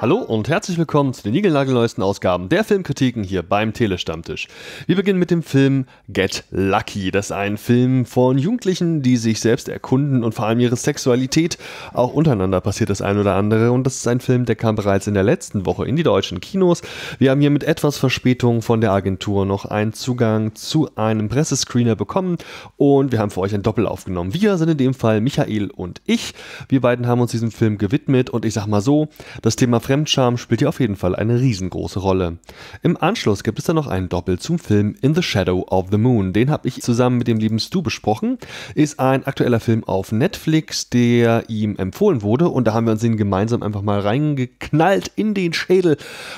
Hallo und herzlich willkommen zu den niegelnagelneuesten Ausgaben der Filmkritiken hier beim Telestammtisch. Wir beginnen mit dem Film Get Lucky. Das ist ein Film von Jugendlichen, die sich selbst erkunden und vor allem ihre Sexualität. Auch untereinander passiert das ein oder andere und das ist ein Film, der kam bereits in der letzten Woche in die deutschen Kinos. Wir haben hier mit etwas Verspätung von der Agentur noch einen Zugang zu einem Pressescreener bekommen und wir haben für euch ein Doppel aufgenommen. Wir sind in dem Fall Michael und ich. Wir beiden haben uns diesem Film gewidmet und ich sag mal so, das Thema Fremdscham spielt hier auf jeden Fall eine riesengroße Rolle. Im Anschluss gibt es dann noch einen Doppel zum Film In the Shadow of the Moon. Den habe ich zusammen mit dem lieben Stu besprochen. Ist ein aktueller Film auf Netflix, der ihm empfohlen wurde und da haben wir uns ihn gemeinsam einfach mal reingeknallt in den Schädel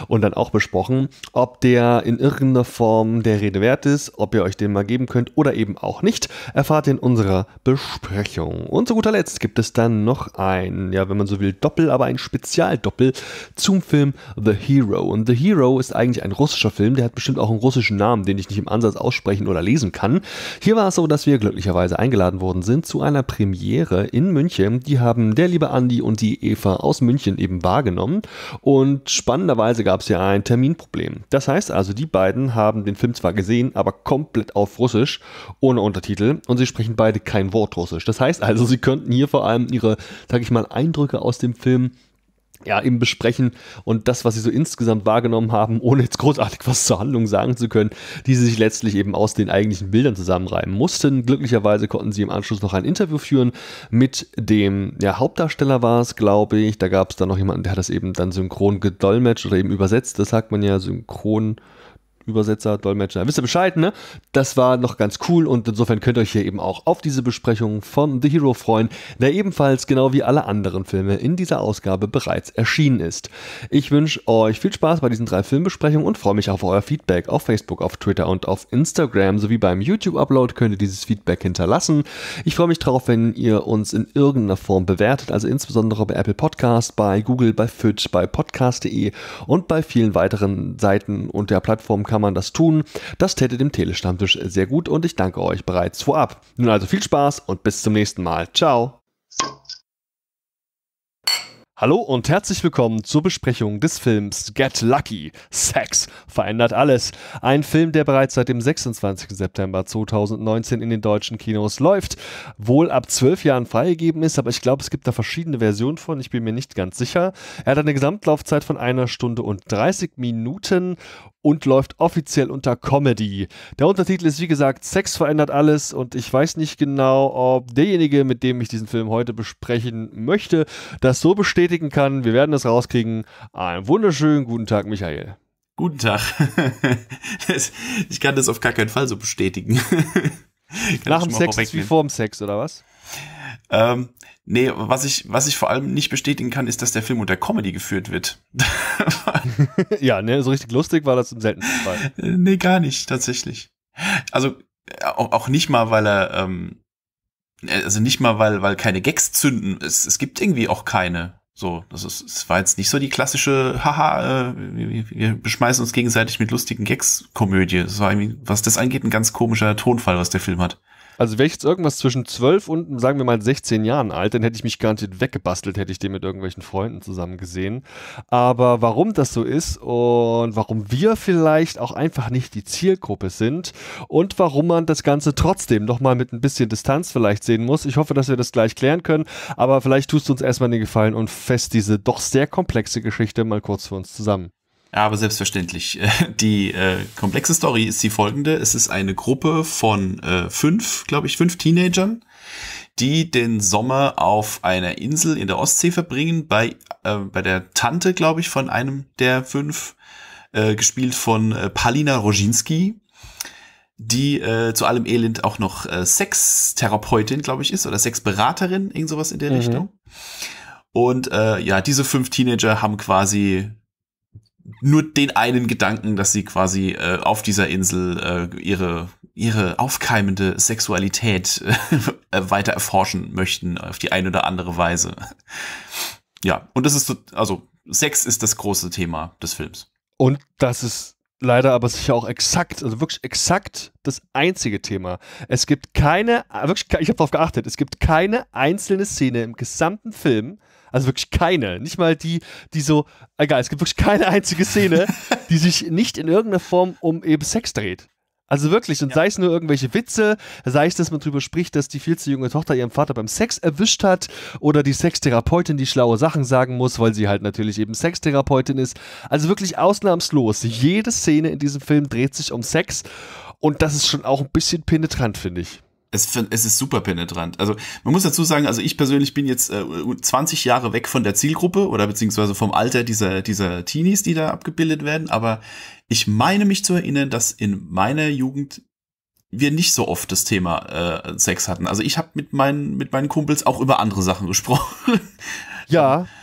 und dann auch besprochen, ob der in irgendeiner Form der Rede wert ist, ob ihr euch den mal geben könnt oder eben auch nicht. Erfahrt ihr in unserer Besprechung. Und zu guter Letzt gibt es dann noch ein, ja, wenn man so will, Doppel, aber ein Spezialdoppel zum Film The Hero. Und The Hero ist eigentlich ein russischer Film, der hat bestimmt auch einen russischen Namen, den ich nicht im Ansatz aussprechen oder lesen kann. Hier war es so, dass wir glücklicherweise eingeladen worden sind zu einer Premiere in München. Die haben der liebe Andi und die Eva aus München eben wahrgenommen. Und spannenderweise gab es ja ein Terminproblem. Das heißt also, die beiden haben den Film zwar gesehen, aber komplett auf Russisch, ohne Untertitel. Und sie sprechen beide kein Wort Russisch. Das heißt also, sie könnten hier vor allem ihre, sag ich mal, Eindrücke aus dem Film ja, eben besprechen und das, was sie so insgesamt wahrgenommen haben, ohne jetzt großartig was zur Handlung sagen zu können, die sie sich letztlich eben aus den eigentlichen Bildern zusammenreimen mussten. Glücklicherweise konnten sie im Anschluss noch ein Interview führen mit dem ja, Hauptdarsteller war es, glaube ich. Da gab es dann noch jemanden, der hat das eben dann synchron gedolmetscht oder eben übersetzt. Das sagt man ja synchron Übersetzer, Dolmetscher, wisst ihr Bescheid, ne? Das war noch ganz cool und insofern könnt ihr euch hier eben auch auf diese Besprechung von The Hero freuen, der ebenfalls genau wie alle anderen Filme in dieser Ausgabe bereits erschienen ist. Ich wünsche euch viel Spaß bei diesen drei Filmbesprechungen und freue mich auf euer Feedback auf Facebook, auf Twitter und auf Instagram sowie beim YouTube-Upload könnt ihr dieses Feedback hinterlassen. Ich freue mich drauf, wenn ihr uns in irgendeiner Form bewertet, also insbesondere bei Apple Podcast, bei Google, bei Fitch, bei podcast.de und bei vielen weiteren Seiten und der Plattform kann man das tun. Das täte dem Telestammtisch sehr gut und ich danke euch bereits vorab. Nun also viel Spaß und bis zum nächsten Mal. Ciao. Hallo und herzlich willkommen zur Besprechung des Films Get Lucky. Sex verändert alles. Ein Film, der bereits seit dem 26. September 2019 in den deutschen Kinos läuft, wohl ab zwölf Jahren freigegeben ist, aber ich glaube, es gibt da verschiedene Versionen von, ich bin mir nicht ganz sicher. Er hat eine Gesamtlaufzeit von einer Stunde und 30 Minuten und läuft offiziell unter Comedy. Der Untertitel ist wie gesagt Sex verändert alles und ich weiß nicht genau, ob derjenige, mit dem ich diesen Film heute besprechen möchte, das so bestätigen kann. Wir werden es rauskriegen. Einen wunderschönen guten Tag, Michael. Guten Tag. ich kann das auf gar keinen Fall so bestätigen. Nach dem Sex ist wie vor dem Sex, oder was? Ähm, nee, was ich, was ich vor allem nicht bestätigen kann, ist, dass der Film unter Comedy geführt wird. ja, ne, so richtig lustig war das im seltensten Fall. Nee, gar nicht, tatsächlich. Also, auch, auch nicht mal, weil er, ähm, also nicht mal, weil, weil keine Gags zünden. Es, es gibt irgendwie auch keine. So, das ist, es war jetzt nicht so die klassische, haha, äh, wir, wir beschmeißen uns gegenseitig mit lustigen Gags-Komödie. Es war irgendwie, was das angeht, ein ganz komischer Tonfall, was der Film hat. Also wäre ich jetzt irgendwas zwischen 12 und, sagen wir mal, 16 Jahren alt, dann hätte ich mich garantiert weggebastelt, hätte ich den mit irgendwelchen Freunden zusammen gesehen. Aber warum das so ist und warum wir vielleicht auch einfach nicht die Zielgruppe sind und warum man das Ganze trotzdem nochmal mit ein bisschen Distanz vielleicht sehen muss, ich hoffe, dass wir das gleich klären können. Aber vielleicht tust du uns erstmal den Gefallen und fest diese doch sehr komplexe Geschichte mal kurz für uns zusammen. Aber selbstverständlich. Die äh, komplexe Story ist die folgende. Es ist eine Gruppe von äh, fünf, glaube ich, fünf Teenagern, die den Sommer auf einer Insel in der Ostsee verbringen, bei, äh, bei der Tante, glaube ich, von einem der fünf, äh, gespielt von äh, Palina Roginski, die äh, zu allem Elend auch noch äh, Sextherapeutin, glaube ich, ist, oder Sexberaterin, irgend sowas in der mhm. Richtung. Und äh, ja, diese fünf Teenager haben quasi nur den einen Gedanken, dass sie quasi äh, auf dieser Insel äh, ihre ihre aufkeimende Sexualität äh, weiter erforschen möchten auf die eine oder andere Weise. Ja, und das ist so, also Sex ist das große Thema des Films. Und das ist leider aber sicher auch exakt, also wirklich exakt das einzige Thema. Es gibt keine, wirklich, ich habe darauf geachtet, es gibt keine einzelne Szene im gesamten Film, also wirklich keine, nicht mal die, die so, egal, es gibt wirklich keine einzige Szene, die sich nicht in irgendeiner Form um eben Sex dreht. Also wirklich, und ja. sei es nur irgendwelche Witze, sei es, dass man darüber spricht, dass die viel zu junge Tochter ihren Vater beim Sex erwischt hat oder die Sextherapeutin, die schlaue Sachen sagen muss, weil sie halt natürlich eben Sextherapeutin ist. Also wirklich ausnahmslos. Jede Szene in diesem Film dreht sich um Sex und das ist schon auch ein bisschen penetrant, finde ich. Es, es ist super penetrant. Also man muss dazu sagen, also ich persönlich bin jetzt äh, 20 Jahre weg von der Zielgruppe oder beziehungsweise vom Alter dieser, dieser Teenies, die da abgebildet werden, aber ich meine mich zu erinnern, dass in meiner Jugend wir nicht so oft das Thema äh, Sex hatten. Also ich habe mit meinen, mit meinen Kumpels auch über andere Sachen gesprochen. Ja.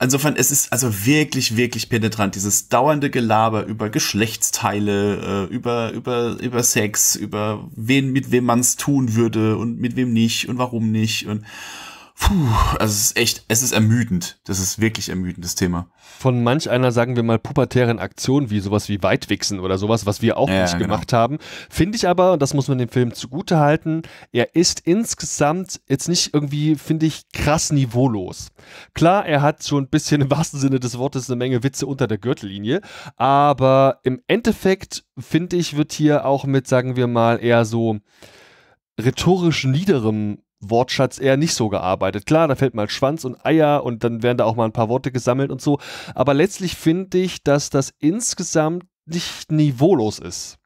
Insofern, es ist also wirklich, wirklich penetrant. Dieses dauernde Gelaber über Geschlechtsteile, äh, über, über, über Sex, über wen, mit wem man es tun würde und mit wem nicht und warum nicht und Puh, also es ist echt, es ist ermüdend. Das ist wirklich ermüdendes Thema. Von manch einer, sagen wir mal, pubertären Aktionen wie sowas wie Weitwichsen oder sowas, was wir auch ja, nicht genau. gemacht haben. Finde ich aber, und das muss man dem Film zugute halten, er ist insgesamt jetzt nicht irgendwie, finde ich, krass niveaulos. Klar, er hat so ein bisschen im wahrsten Sinne des Wortes eine Menge Witze unter der Gürtellinie, aber im Endeffekt, finde ich, wird hier auch mit, sagen wir mal, eher so rhetorisch niederem Wortschatz eher nicht so gearbeitet. Klar, da fällt mal Schwanz und Eier und dann werden da auch mal ein paar Worte gesammelt und so. Aber letztlich finde ich, dass das insgesamt nicht niveaulos ist.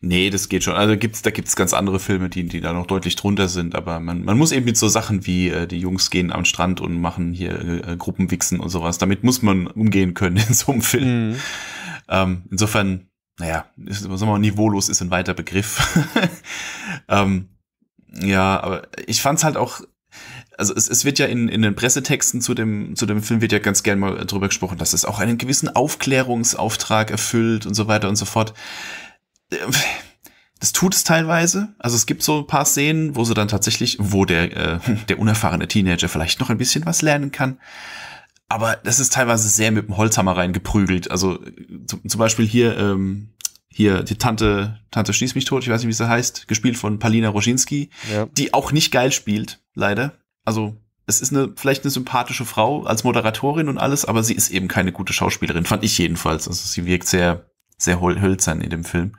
Nee, das geht schon. Also gibt's, da gibt's ganz andere Filme, die, die da noch deutlich drunter sind. Aber man, man muss eben mit so Sachen wie äh, die Jungs gehen am Strand und machen hier äh, Gruppenwichsen und sowas. Damit muss man umgehen können in so einem Film. Mhm. Ähm, insofern, naja, ist, sagen wir mal, niveaulos ist ein weiter Begriff. ähm, ja, aber ich fand's halt auch, also es, es wird ja in, in den Pressetexten zu dem, zu dem Film wird ja ganz gern mal drüber gesprochen, dass es auch einen gewissen Aufklärungsauftrag erfüllt und so weiter und so fort. Das tut es teilweise. Also es gibt so ein paar Z,enen wo sie dann tatsächlich, wo der, äh, der unerfahrene Teenager vielleicht noch ein bisschen was lernen kann. Aber das ist teilweise sehr mit dem Holzhammer reingeprügelt. Also zum, zum Beispiel hier, ähm, hier die Tante, Tante Schieß mich tot, ich weiß nicht, wie sie heißt, gespielt von Palina Roginski, ja. die auch nicht geil spielt, leider. Also es ist eine vielleicht eine sympathische Frau als Moderatorin und alles, aber sie ist eben keine gute Schauspielerin, fand ich jedenfalls. Also sie wirkt sehr, sehr hölzern in dem Film.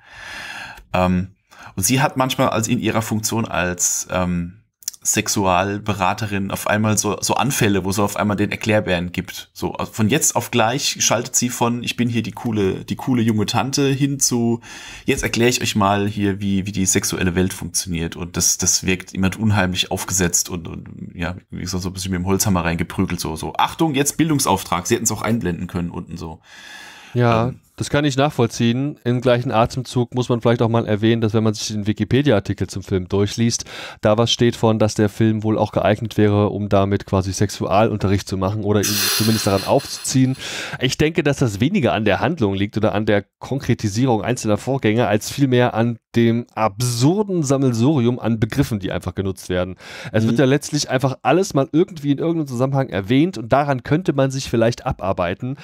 Ähm, und sie hat manchmal als in ihrer Funktion als ähm, Sexualberaterin auf einmal so, so Anfälle, wo sie auf einmal den Erklärbären gibt. So, also von jetzt auf gleich schaltet sie von, ich bin hier die coole, die coole junge Tante hin zu, jetzt erkläre ich euch mal hier, wie, wie die sexuelle Welt funktioniert. Und das, das wirkt immer unheimlich aufgesetzt und, und ja, wie gesagt, so ein bisschen mit dem Holzhammer reingeprügelt, so, so, Achtung, jetzt Bildungsauftrag. Sie hätten es auch einblenden können unten so. Ja, ähm, das kann ich nachvollziehen. Im gleichen Atemzug muss man vielleicht auch mal erwähnen, dass wenn man sich den Wikipedia-Artikel zum Film durchliest, da was steht von, dass der Film wohl auch geeignet wäre, um damit quasi Sexualunterricht zu machen oder ihn zumindest daran aufzuziehen. Ich denke, dass das weniger an der Handlung liegt oder an der Konkretisierung einzelner Vorgänge, als vielmehr an dem absurden Sammelsurium an Begriffen, die einfach genutzt werden. Es mhm. wird ja letztlich einfach alles mal irgendwie in irgendeinem Zusammenhang erwähnt und daran könnte man sich vielleicht abarbeiten.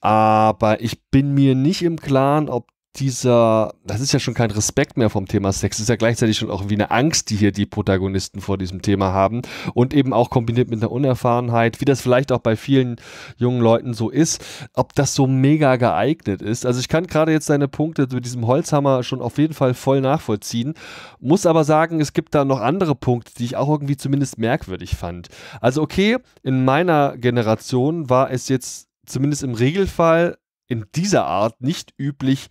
Aber ich bin mir nicht im Klaren, ob dieser, das ist ja schon kein Respekt mehr vom Thema Sex, ist ja gleichzeitig schon auch wie eine Angst, die hier die Protagonisten vor diesem Thema haben und eben auch kombiniert mit einer Unerfahrenheit, wie das vielleicht auch bei vielen jungen Leuten so ist, ob das so mega geeignet ist. Also ich kann gerade jetzt seine Punkte mit diesem Holzhammer schon auf jeden Fall voll nachvollziehen, muss aber sagen, es gibt da noch andere Punkte, die ich auch irgendwie zumindest merkwürdig fand. Also okay, in meiner Generation war es jetzt zumindest im Regelfall in dieser Art nicht üblich,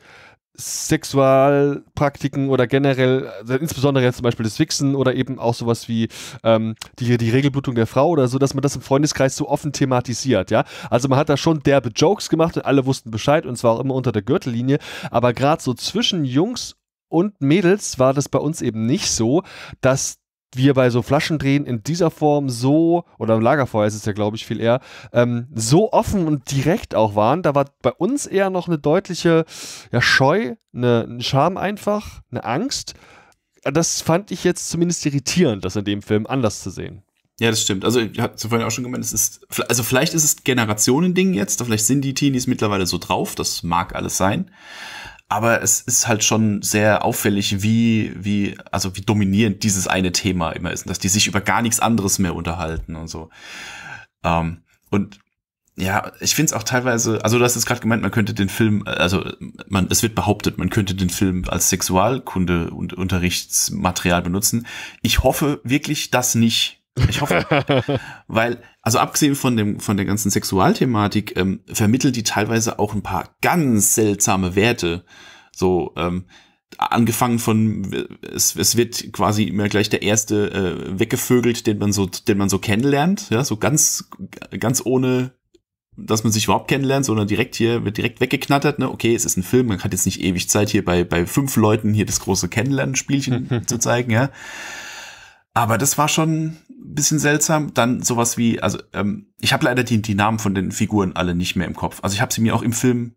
Sexualpraktiken oder generell, also insbesondere jetzt zum Beispiel das Wichsen oder eben auch sowas wie ähm, die, die Regelblutung der Frau oder so, dass man das im Freundeskreis so offen thematisiert, ja. Also man hat da schon derbe Jokes gemacht und alle wussten Bescheid und zwar auch immer unter der Gürtellinie, aber gerade so zwischen Jungs und Mädels war das bei uns eben nicht so, dass wir bei so Flaschendrehen in dieser Form so, oder im Lagerfeuer ist es ja, glaube ich, viel eher, ähm, so offen und direkt auch waren. Da war bei uns eher noch eine deutliche ja, Scheu, eine, eine Scham einfach, eine Angst. Das fand ich jetzt zumindest irritierend, das in dem Film anders zu sehen. Ja, das stimmt. Also, ich hatte vorhin auch schon gemeint, es ist, also vielleicht ist es Generationending jetzt, vielleicht sind die Teenies mittlerweile so drauf, das mag alles sein. Aber es ist halt schon sehr auffällig, wie, wie, also wie dominierend dieses eine Thema immer ist, dass die sich über gar nichts anderes mehr unterhalten und so. Ähm, und ja, ich finde es auch teilweise, also du hast es gerade gemeint, man könnte den Film, also man, es wird behauptet, man könnte den Film als Sexualkunde und Unterrichtsmaterial benutzen. Ich hoffe wirklich das nicht. Ich hoffe, weil, also abgesehen von dem, von der ganzen Sexualthematik, ähm, vermittelt die teilweise auch ein paar ganz seltsame Werte. So, ähm, angefangen von es, es wird quasi immer gleich der erste äh, weggevögelt, den man so den man so kennenlernt, ja, so ganz ganz ohne dass man sich überhaupt kennenlernt, sondern direkt hier wird direkt weggeknattert, ne? Okay, es ist ein Film, man hat jetzt nicht ewig Zeit hier bei bei fünf Leuten hier das große Kennenlernspielchen zu zeigen, ja. Aber das war schon ein bisschen seltsam. Dann sowas wie, also ähm, ich habe leider die, die Namen von den Figuren alle nicht mehr im Kopf. Also ich habe sie mir auch im Film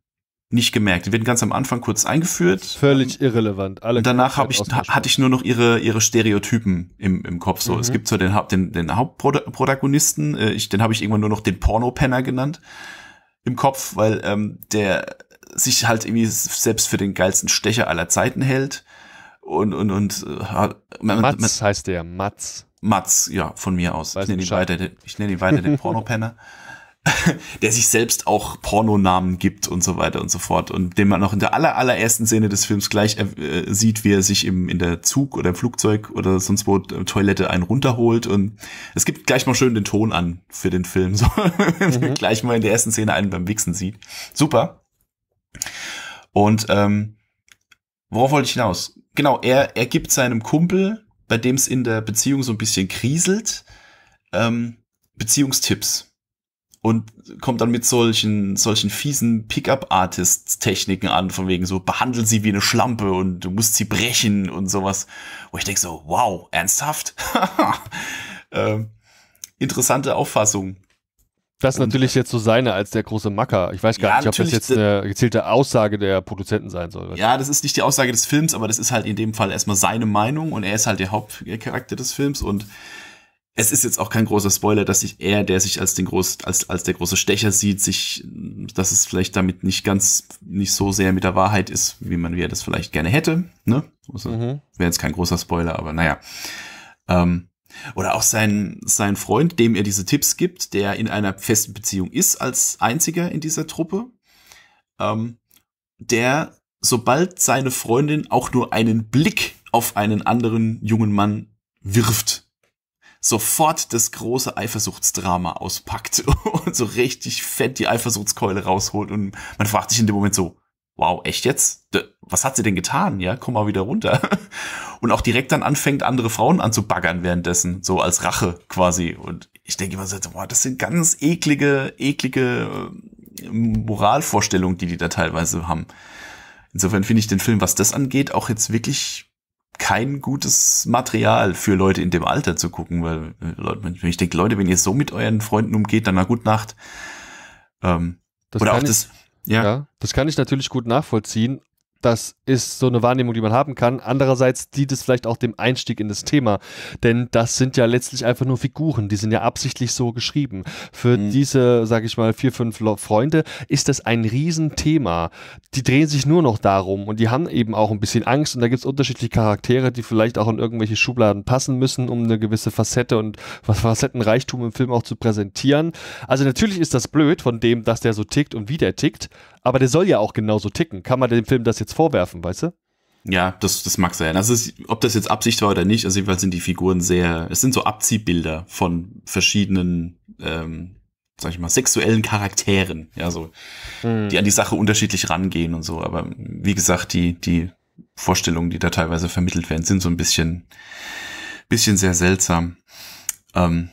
nicht gemerkt. Die werden ganz am Anfang kurz eingeführt. Völlig ähm, irrelevant. Alle und danach habe ich hatte ich nur noch ihre ihre Stereotypen im, im Kopf. So, mhm. es gibt so den den, den Hauptprotagonisten. Äh, ich, den habe ich irgendwann nur noch den Pornopenner genannt im Kopf, weil ähm, der sich halt irgendwie selbst für den geilsten Stecher aller Zeiten hält und und und äh, Mats man, heißt der Mats. Mats, ja, von mir aus. Weiß ich nenne ihn weiter, ich nenne ihn weiter den Pornopenner. der sich selbst auch Pornonamen gibt und so weiter und so fort und den man noch in der aller, allerersten Szene des Films gleich äh, sieht, wie er sich im, in der Zug oder im Flugzeug oder sonst wo äh, Toilette einen runterholt und es gibt gleich mal schön den Ton an für den Film, so mhm. gleich mal in der ersten Szene einen beim Wichsen sieht. Super. Und ähm, worauf wollte ich hinaus? Genau, er, er gibt seinem Kumpel, bei dem es in der Beziehung so ein bisschen kriselt, ähm, Beziehungstipps und kommt dann mit solchen, solchen fiesen Pickup-Artist-Techniken an, von wegen so, behandel sie wie eine Schlampe und du musst sie brechen und sowas. Wo ich denke so, wow, ernsthaft? ähm, interessante Auffassung. Das ist natürlich jetzt so seine als der große Macker. Ich weiß gar ja, nicht, ob das jetzt eine gezielte Aussage der Produzenten sein soll. Ja, das ist nicht die Aussage des Films, aber das ist halt in dem Fall erstmal seine Meinung und er ist halt der Hauptcharakter des Films und es ist jetzt auch kein großer Spoiler, dass sich er, der sich als den groß, als, als der große Stecher sieht, sich, dass es vielleicht damit nicht ganz, nicht so sehr mit der Wahrheit ist, wie man wie das vielleicht gerne hätte, ne? Also, mhm. wäre jetzt kein großer Spoiler, aber naja. Ähm, oder auch sein, sein Freund, dem er diese Tipps gibt, der in einer festen Beziehung ist als einziger in dieser Truppe, ähm, der, sobald seine Freundin auch nur einen Blick auf einen anderen jungen Mann wirft, sofort das große Eifersuchtsdrama auspackt und so richtig fett die Eifersuchtskeule rausholt und man fragt sich in dem Moment so, wow, echt jetzt? Was hat sie denn getan? Ja, komm mal wieder runter. Und auch direkt dann anfängt, andere Frauen anzubaggern währenddessen, so als Rache quasi. Und ich denke immer so, boah, das sind ganz eklige, eklige äh, Moralvorstellungen, die die da teilweise haben. Insofern finde ich den Film, was das angeht, auch jetzt wirklich kein gutes Material für Leute in dem Alter zu gucken, weil wenn ich denke, Leute, wenn ihr so mit euren Freunden umgeht, dann na gut Nacht. Ähm, oder auch das, ja. ja. Das kann ich natürlich gut nachvollziehen das ist so eine Wahrnehmung, die man haben kann. Andererseits dient es vielleicht auch dem Einstieg in das Thema, denn das sind ja letztlich einfach nur Figuren, die sind ja absichtlich so geschrieben. Für mhm. diese, sage ich mal, vier, fünf Freunde ist das ein Riesenthema. Die drehen sich nur noch darum und die haben eben auch ein bisschen Angst und da gibt es unterschiedliche Charaktere, die vielleicht auch in irgendwelche Schubladen passen müssen, um eine gewisse Facette und Facettenreichtum im Film auch zu präsentieren. Also natürlich ist das blöd von dem, dass der so tickt und wie der tickt, aber der soll ja auch genauso ticken. Kann man dem Film das jetzt vorwerfen, weißt du? Ja, das, das mag sein. Also, ob das jetzt Absicht war oder nicht, also jedenfalls sind die Figuren sehr, es sind so Abziehbilder von verschiedenen, ähm, sag ich mal, sexuellen Charakteren, ja, so, hm. die an die Sache unterschiedlich rangehen und so. Aber wie gesagt, die, die Vorstellungen, die da teilweise vermittelt werden, sind so ein bisschen, bisschen sehr seltsam. Ähm,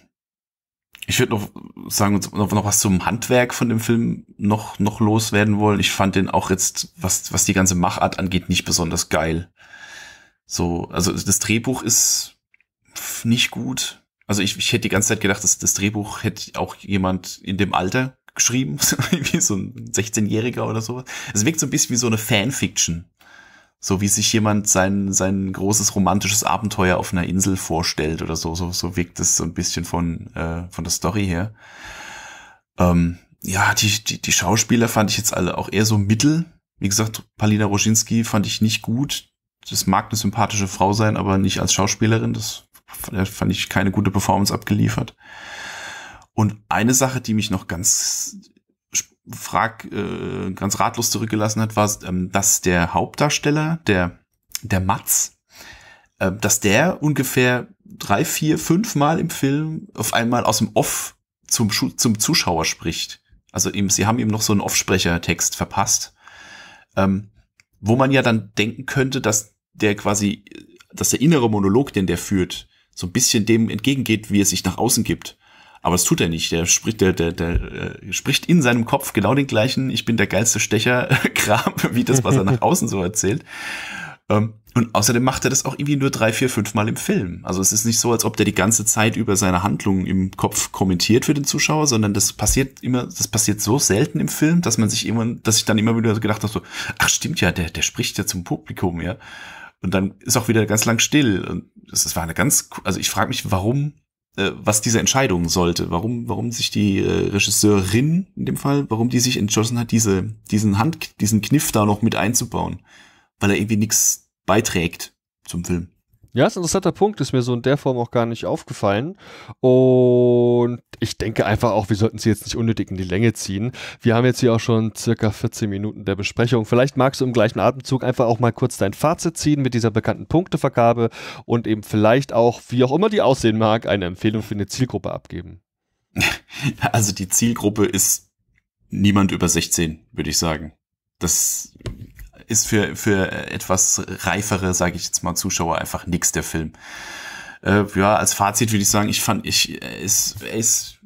ich würde noch sagen, noch, was zum Handwerk von dem Film noch, noch loswerden wollen. Ich fand den auch jetzt, was, was die ganze Machart angeht, nicht besonders geil. So, also das Drehbuch ist nicht gut. Also ich, ich hätte die ganze Zeit gedacht, dass das Drehbuch hätte auch jemand in dem Alter geschrieben, wie so ein 16-Jähriger oder sowas. Es wirkt so ein bisschen wie so eine Fanfiction. So wie sich jemand sein, sein großes romantisches Abenteuer auf einer Insel vorstellt oder so. So, so wirkt es so ein bisschen von, äh, von der Story her. Ähm, ja, die, die, die Schauspieler fand ich jetzt alle auch eher so mittel. Wie gesagt, Palina Roginski fand ich nicht gut. Das mag eine sympathische Frau sein, aber nicht als Schauspielerin. Das fand ich keine gute Performance abgeliefert. Und eine Sache, die mich noch ganz frag, äh, ganz ratlos zurückgelassen hat, war, ähm, dass der Hauptdarsteller, der, der Matz, äh, dass der ungefähr drei, vier, fünf Mal im Film auf einmal aus dem Off zum, zum Zuschauer spricht. Also ihm, sie haben ihm noch so einen Offsprechertext verpasst, ähm, wo man ja dann denken könnte, dass der quasi, dass der innere Monolog, den der führt, so ein bisschen dem entgegengeht, wie er sich nach außen gibt. Aber das tut er nicht. Der spricht, der, der, der äh, spricht in seinem Kopf genau den gleichen, ich bin der geilste Stecher-Kram, wie das, was er nach außen so erzählt. Ähm, und außerdem macht er das auch irgendwie nur drei, vier, fünf Mal im Film. Also es ist nicht so, als ob der die ganze Zeit über seine Handlungen im Kopf kommentiert für den Zuschauer, sondern das passiert immer, das passiert so selten im Film, dass man sich immer, dass ich dann immer wieder gedacht habe, so, ach stimmt ja, der, der spricht ja zum Publikum, ja. Und dann ist auch wieder ganz lang still. Und das war eine ganz, also ich frage mich, warum äh, was diese Entscheidung sollte, warum, warum sich die äh, Regisseurin in dem Fall, warum die sich entschlossen hat, diese, diesen Hand, diesen Kniff da noch mit einzubauen, weil er irgendwie nichts beiträgt zum Film. Ja, ist ein interessanter Punkt, ist mir so in der Form auch gar nicht aufgefallen. Und ich denke einfach auch, wir sollten sie jetzt nicht unnötig in die Länge ziehen. Wir haben jetzt hier auch schon circa 14 Minuten der Besprechung. Vielleicht magst du im gleichen Atemzug einfach auch mal kurz dein Fazit ziehen mit dieser bekannten Punktevergabe und eben vielleicht auch, wie auch immer die aussehen mag, eine Empfehlung für eine Zielgruppe abgeben. Also die Zielgruppe ist niemand über 16, würde ich sagen. Das ist für, für etwas reifere, sage ich jetzt mal, Zuschauer einfach nix der Film. Äh, ja, als Fazit würde ich sagen, ich fand, ich, er ist, er ist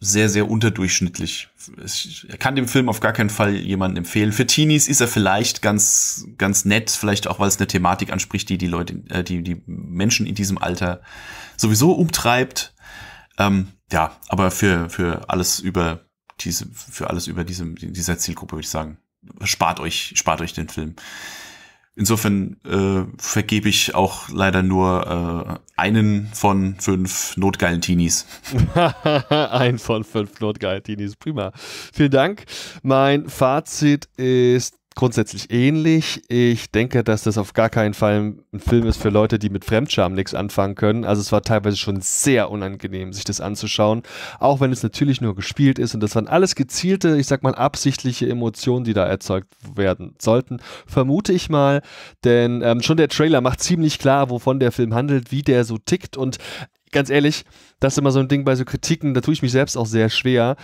sehr, sehr unterdurchschnittlich. Ich kann dem Film auf gar keinen Fall jemanden empfehlen. Für Teenies ist er vielleicht ganz, ganz nett, vielleicht auch, weil es eine Thematik anspricht, die die Leute, äh, die, die Menschen in diesem Alter sowieso umtreibt. Ähm, ja, aber für, für alles über diese, für alles über diese, dieser Zielgruppe würde ich sagen, spart euch, spart euch den Film. Insofern äh, vergebe ich auch leider nur äh, einen von fünf notgeilen Teenies. Ein von fünf notgeilen Teenies, prima. Vielen Dank. Mein Fazit ist grundsätzlich ähnlich. Ich denke, dass das auf gar keinen Fall ein Film ist für Leute, die mit Fremdscham nichts anfangen können. Also es war teilweise schon sehr unangenehm, sich das anzuschauen, auch wenn es natürlich nur gespielt ist und das waren alles gezielte, ich sag mal absichtliche Emotionen, die da erzeugt werden sollten, vermute ich mal, denn ähm, schon der Trailer macht ziemlich klar, wovon der Film handelt, wie der so tickt und ganz ehrlich, das ist immer so ein Ding bei so Kritiken, da tue ich mich selbst auch sehr schwer.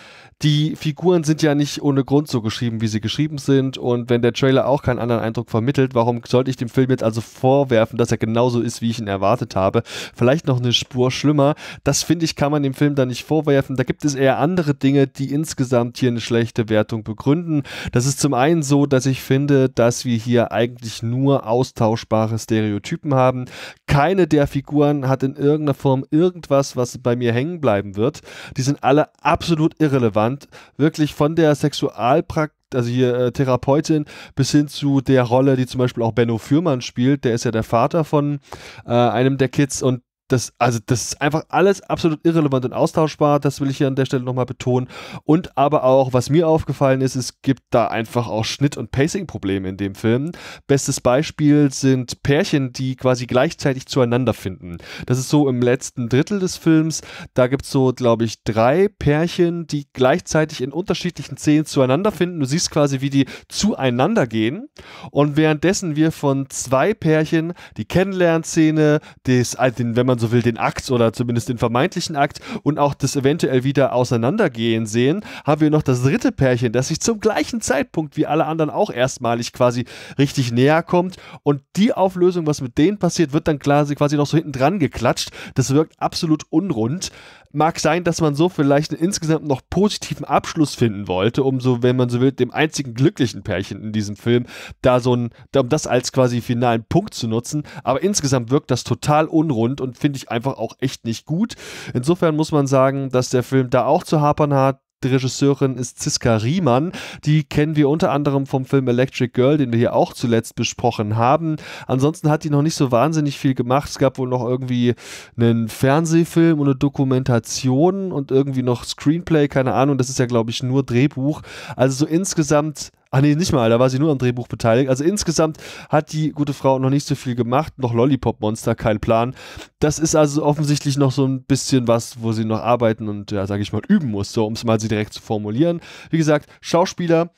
Die Figuren sind ja nicht ohne Grund so geschrieben, wie sie geschrieben sind. Und wenn der Trailer auch keinen anderen Eindruck vermittelt, warum sollte ich dem Film jetzt also vorwerfen, dass er genauso ist, wie ich ihn erwartet habe? Vielleicht noch eine Spur schlimmer. Das finde ich, kann man dem Film da nicht vorwerfen. Da gibt es eher andere Dinge, die insgesamt hier eine schlechte Wertung begründen. Das ist zum einen so, dass ich finde, dass wir hier eigentlich nur austauschbare Stereotypen haben. Keine der Figuren hat in irgendeiner Form irgendwas, was bei mir hängen bleiben wird. Die sind alle absolut irrelevant. Wirklich von der Sexualpraktik also hier äh, Therapeutin, bis hin zu der Rolle, die zum Beispiel auch Benno Fürmann spielt. Der ist ja der Vater von äh, einem der Kids und das, also das ist einfach alles absolut irrelevant und austauschbar, das will ich hier an der Stelle nochmal betonen. Und aber auch, was mir aufgefallen ist, es gibt da einfach auch Schnitt- und Pacing-Probleme in dem Film. Bestes Beispiel sind Pärchen, die quasi gleichzeitig zueinander finden. Das ist so im letzten Drittel des Films. Da gibt es so, glaube ich, drei Pärchen, die gleichzeitig in unterschiedlichen Szenen zueinander finden. Du siehst quasi, wie die zueinander gehen. Und währenddessen wir von zwei Pärchen die Kennenlernszene, des, also wenn man so will, den Akt oder zumindest den vermeintlichen Akt und auch das eventuell wieder auseinandergehen sehen, haben wir noch das dritte Pärchen, das sich zum gleichen Zeitpunkt wie alle anderen auch erstmalig quasi richtig näher kommt und die Auflösung, was mit denen passiert, wird dann quasi, quasi noch so hinten dran geklatscht. Das wirkt absolut unrund mag sein, dass man so vielleicht einen insgesamt noch positiven Abschluss finden wollte, um so, wenn man so will, dem einzigen glücklichen Pärchen in diesem Film da so ein, um das als quasi finalen Punkt zu nutzen. Aber insgesamt wirkt das total unrund und finde ich einfach auch echt nicht gut. Insofern muss man sagen, dass der Film da auch zu hapern hat Die Regisseurin ist Ziska Riemann. Die kennen wir unter anderem vom Film Electric Girl, den wir hier auch zuletzt besprochen haben. Ansonsten hat die noch nicht so wahnsinnig viel gemacht. Es gab wohl noch irgendwie einen Fernsehfilm und eine Dokumentation und irgendwie noch Screenplay, keine Ahnung. Das ist ja, glaube ich, nur Drehbuch. Also so insgesamt Ach nee, nicht mal, da war sie nur am Drehbuch beteiligt. Also insgesamt hat die gute Frau noch nicht so viel gemacht, noch Lollipop Monster, kein Plan. Das ist also offensichtlich noch so ein bisschen was, wo sie noch arbeiten und ja, sage ich mal, üben muss, so um es mal sie direkt zu formulieren. Wie gesagt, Schauspieler,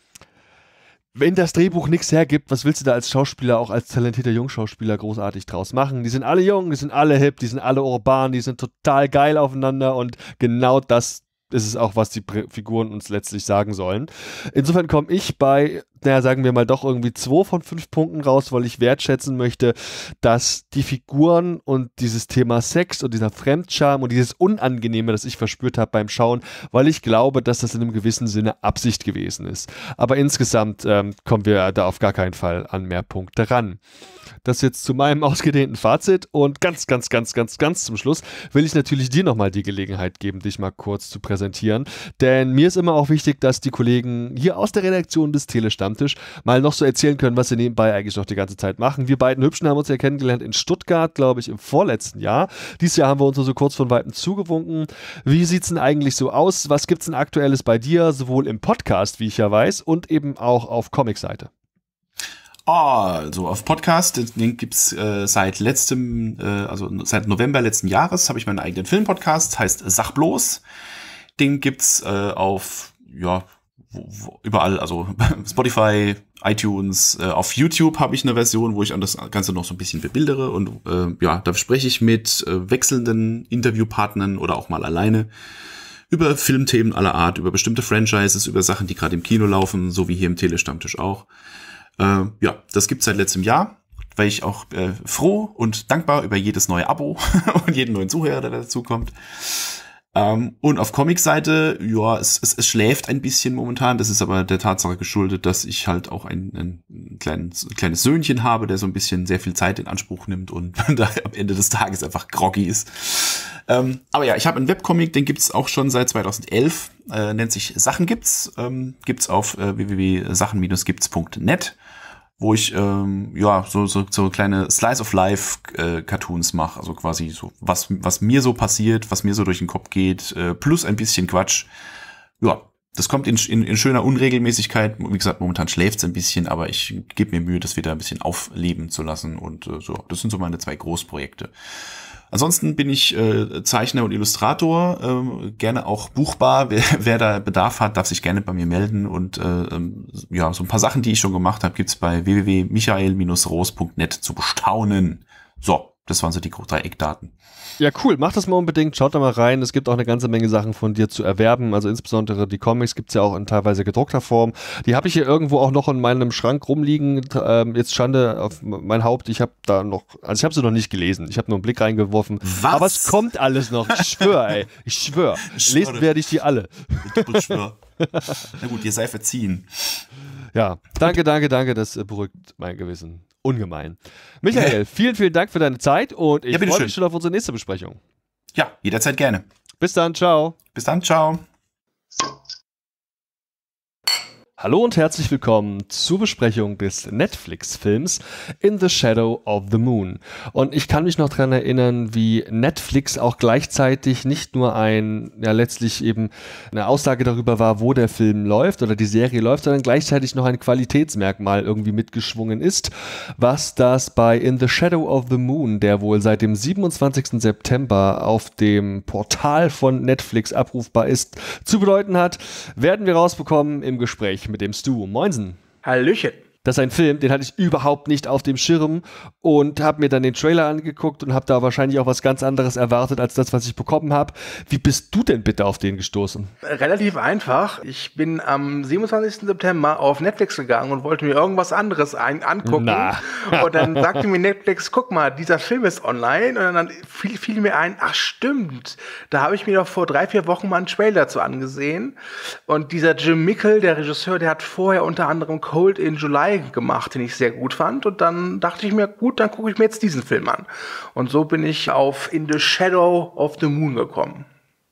wenn das Drehbuch nichts hergibt, was willst du da als Schauspieler, auch als talentierter Jungschauspieler großartig draus machen? Die sind alle jung, die sind alle hip, die sind alle urban, die sind total geil aufeinander und genau das ist es auch, was die Figuren uns letztlich sagen sollen. Insofern komme ich bei, naja, sagen wir mal doch irgendwie zwei von fünf Punkten raus, weil ich wertschätzen möchte, dass die Figuren und dieses Thema Sex und dieser Fremdscham und dieses Unangenehme, das ich verspürt habe beim Schauen, weil ich glaube, dass das in einem gewissen Sinne Absicht gewesen ist. Aber insgesamt ähm, kommen wir da auf gar keinen Fall an mehr Punkte ran. Das jetzt zu meinem ausgedehnten Fazit und ganz, ganz, ganz, ganz, ganz zum Schluss will ich natürlich dir nochmal die Gelegenheit geben, dich mal kurz zu präsentieren. Denn mir ist immer auch wichtig, dass die Kollegen hier aus der Redaktion des Telestammtisch mal noch so erzählen können, was sie nebenbei eigentlich noch die ganze Zeit machen. Wir beiden Hübschen haben uns ja kennengelernt in Stuttgart, glaube ich, im vorletzten Jahr. Dieses Jahr haben wir uns so kurz von Weitem zugewunken. Wie sieht es denn eigentlich so aus? Was gibt es denn Aktuelles bei dir, sowohl im Podcast, wie ich ja weiß, und eben auch auf Comicseite? Also auf Podcast, den gibt's äh, seit letztem, äh, also seit November letzten Jahres habe ich meinen eigenen Filmpodcast, heißt Sach bloß. Den gibt's äh, auf ja wo, überall, also Spotify, iTunes, äh, auf YouTube habe ich eine Version, wo ich an das Ganze noch so ein bisschen bebildere und äh, ja, da spreche ich mit äh, wechselnden Interviewpartnern oder auch mal alleine über Filmthemen aller Art, über bestimmte Franchises, über Sachen, die gerade im Kino laufen, so wie hier im Telestammtisch auch. Äh, ja, das gibt's seit letztem Jahr, weil ich auch äh, froh und dankbar über jedes neue Abo und jeden neuen Zuhörer, der dazu kommt. Ähm, und auf Comic-Seite, ja, es, es, es schläft ein bisschen momentan. Das ist aber der Tatsache geschuldet, dass ich halt auch ein, ein kleines, kleines Söhnchen habe, der so ein bisschen sehr viel Zeit in Anspruch nimmt und da am Ende des Tages einfach groggy ist. Ähm, aber ja, ich habe einen Webcomic, den gibt's auch schon seit 2011. Äh, nennt sich Sachen gibt's. Ähm, gibt's auf äh, www.sachen-gibts.net wo ich ähm, ja so, so, so kleine Slice of Life äh, Cartoons mache, also quasi so was was mir so passiert, was mir so durch den Kopf geht, äh, plus ein bisschen Quatsch. Ja, das kommt in, in, in schöner Unregelmäßigkeit. Wie gesagt, momentan schläft's ein bisschen, aber ich gebe mir Mühe, das wieder ein bisschen aufleben zu lassen und äh, so. Das sind so meine zwei Großprojekte. Ansonsten bin ich äh, Zeichner und Illustrator, äh, gerne auch buchbar. Wer, wer da Bedarf hat, darf sich gerne bei mir melden. Und äh, ähm, ja, so ein paar Sachen, die ich schon gemacht habe, gibt's bei www.michael-roos.net zu bestaunen. So, das waren so die drei Eckdaten. Ja, cool. Macht das mal unbedingt. Schaut da mal rein. Es gibt auch eine ganze Menge Sachen von dir zu erwerben. Also insbesondere die Comics gibt es ja auch in teilweise gedruckter Form. Die habe ich hier irgendwo auch noch in meinem Schrank rumliegen. Ähm, jetzt Schande auf mein Haupt. Ich habe da noch, also ich habe sie noch nicht gelesen. Ich habe nur einen Blick reingeworfen. Was? Aber es kommt alles noch. Ich schwöre, ey. Ich schwöre. Lesen werde ich die alle. Ich schwöre. Na gut, ihr sei verziehen. Ja, danke, danke, danke. Das beruhigt mein Gewissen ungemein. Michael, vielen, vielen Dank für deine Zeit und ich ja, freue mich schon auf unsere nächste Besprechung. Ja, jederzeit gerne. Bis dann, ciao. Bis dann, ciao. Hallo und herzlich willkommen zur Besprechung des Netflix-Films In the Shadow of the Moon. Und ich kann mich noch daran erinnern, wie Netflix auch gleichzeitig nicht nur ein, ja letztlich eben eine Aussage darüber war, wo der Film läuft oder die Serie läuft, sondern gleichzeitig noch ein Qualitätsmerkmal irgendwie mitgeschwungen ist, was das bei In the Shadow of the Moon, der wohl seit dem 27. September auf dem Portal von Netflix abrufbar ist, zu bedeuten hat, werden wir rausbekommen im Gespräch mit dem Stu. Moinsen. Hallöchen. Das ist ein Film, den hatte ich überhaupt nicht auf dem Schirm und habe mir dann den Trailer angeguckt und habe da wahrscheinlich auch was ganz anderes erwartet als das, was ich bekommen habe. Wie bist du denn bitte auf den gestoßen? Relativ einfach. Ich bin am 27. September auf Netflix gegangen und wollte mir irgendwas anderes ein angucken. Na. und dann sagte mir Netflix, guck mal, dieser Film ist online. Und dann fiel, fiel mir ein, ach stimmt, da habe ich mir doch vor drei, vier Wochen mal einen Trailer dazu angesehen. Und dieser Jim Mickel, der Regisseur, der hat vorher unter anderem Cold in July gemacht, den ich sehr gut fand. Und dann dachte ich mir, gut, dann gucke ich mir jetzt diesen Film an. Und so bin ich auf In the Shadow of the Moon gekommen.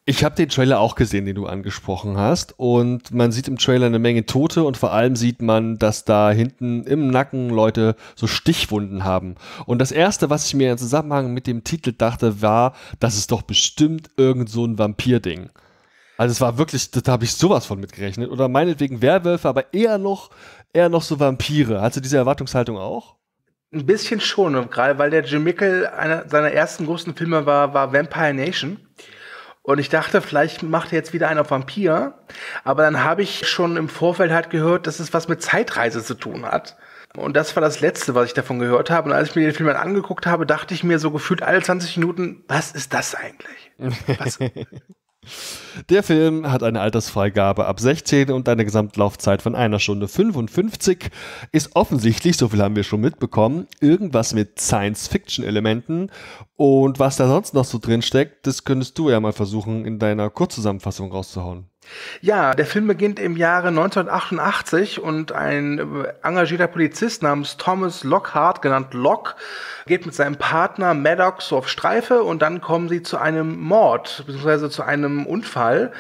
Ich habe den Trailer auch gesehen, den du angesprochen hast. Und man sieht im Trailer eine Menge Tote und vor allem sieht man, dass da hinten im Nacken Leute so Stichwunden haben. Und das Erste, was ich mir im Zusammenhang mit dem Titel dachte, war, das ist doch bestimmt irgend so ein Vampir-Ding. Also es war wirklich, da habe ich sowas von mitgerechnet. Oder meinetwegen Werwölfe, aber eher noch, eher noch so Vampire. Hast du diese Erwartungshaltung auch? Ein bisschen schon, gerade weil der Jim Mickle einer seiner ersten großen Filme war, war Vampire Nation. Und ich dachte, vielleicht macht er jetzt wieder einen auf Vampir. Aber dann habe ich schon im Vorfeld halt gehört, dass es was mit Zeitreise zu tun hat. Und das war das Letzte, was ich davon gehört habe. Und als ich mir den Film dann angeguckt habe, dachte ich mir so gefühlt alle 20 Minuten, was ist das eigentlich? Was? Der Film hat eine Altersfreigabe ab 16 und eine Gesamtlaufzeit von einer Stunde 55. Ist offensichtlich, so viel haben wir schon mitbekommen, irgendwas mit Science-Fiction-Elementen. Und was da sonst noch so drin steckt, das könntest du ja mal versuchen, in deiner Kurzzusammenfassung rauszuhauen. Ja, der Film beginnt im Jahre 1988 und ein engagierter Polizist namens Thomas Lockhart, genannt Lock, geht mit seinem Partner Maddox auf Streife und dann kommen sie zu einem Mord, beziehungsweise zu einem Unfall.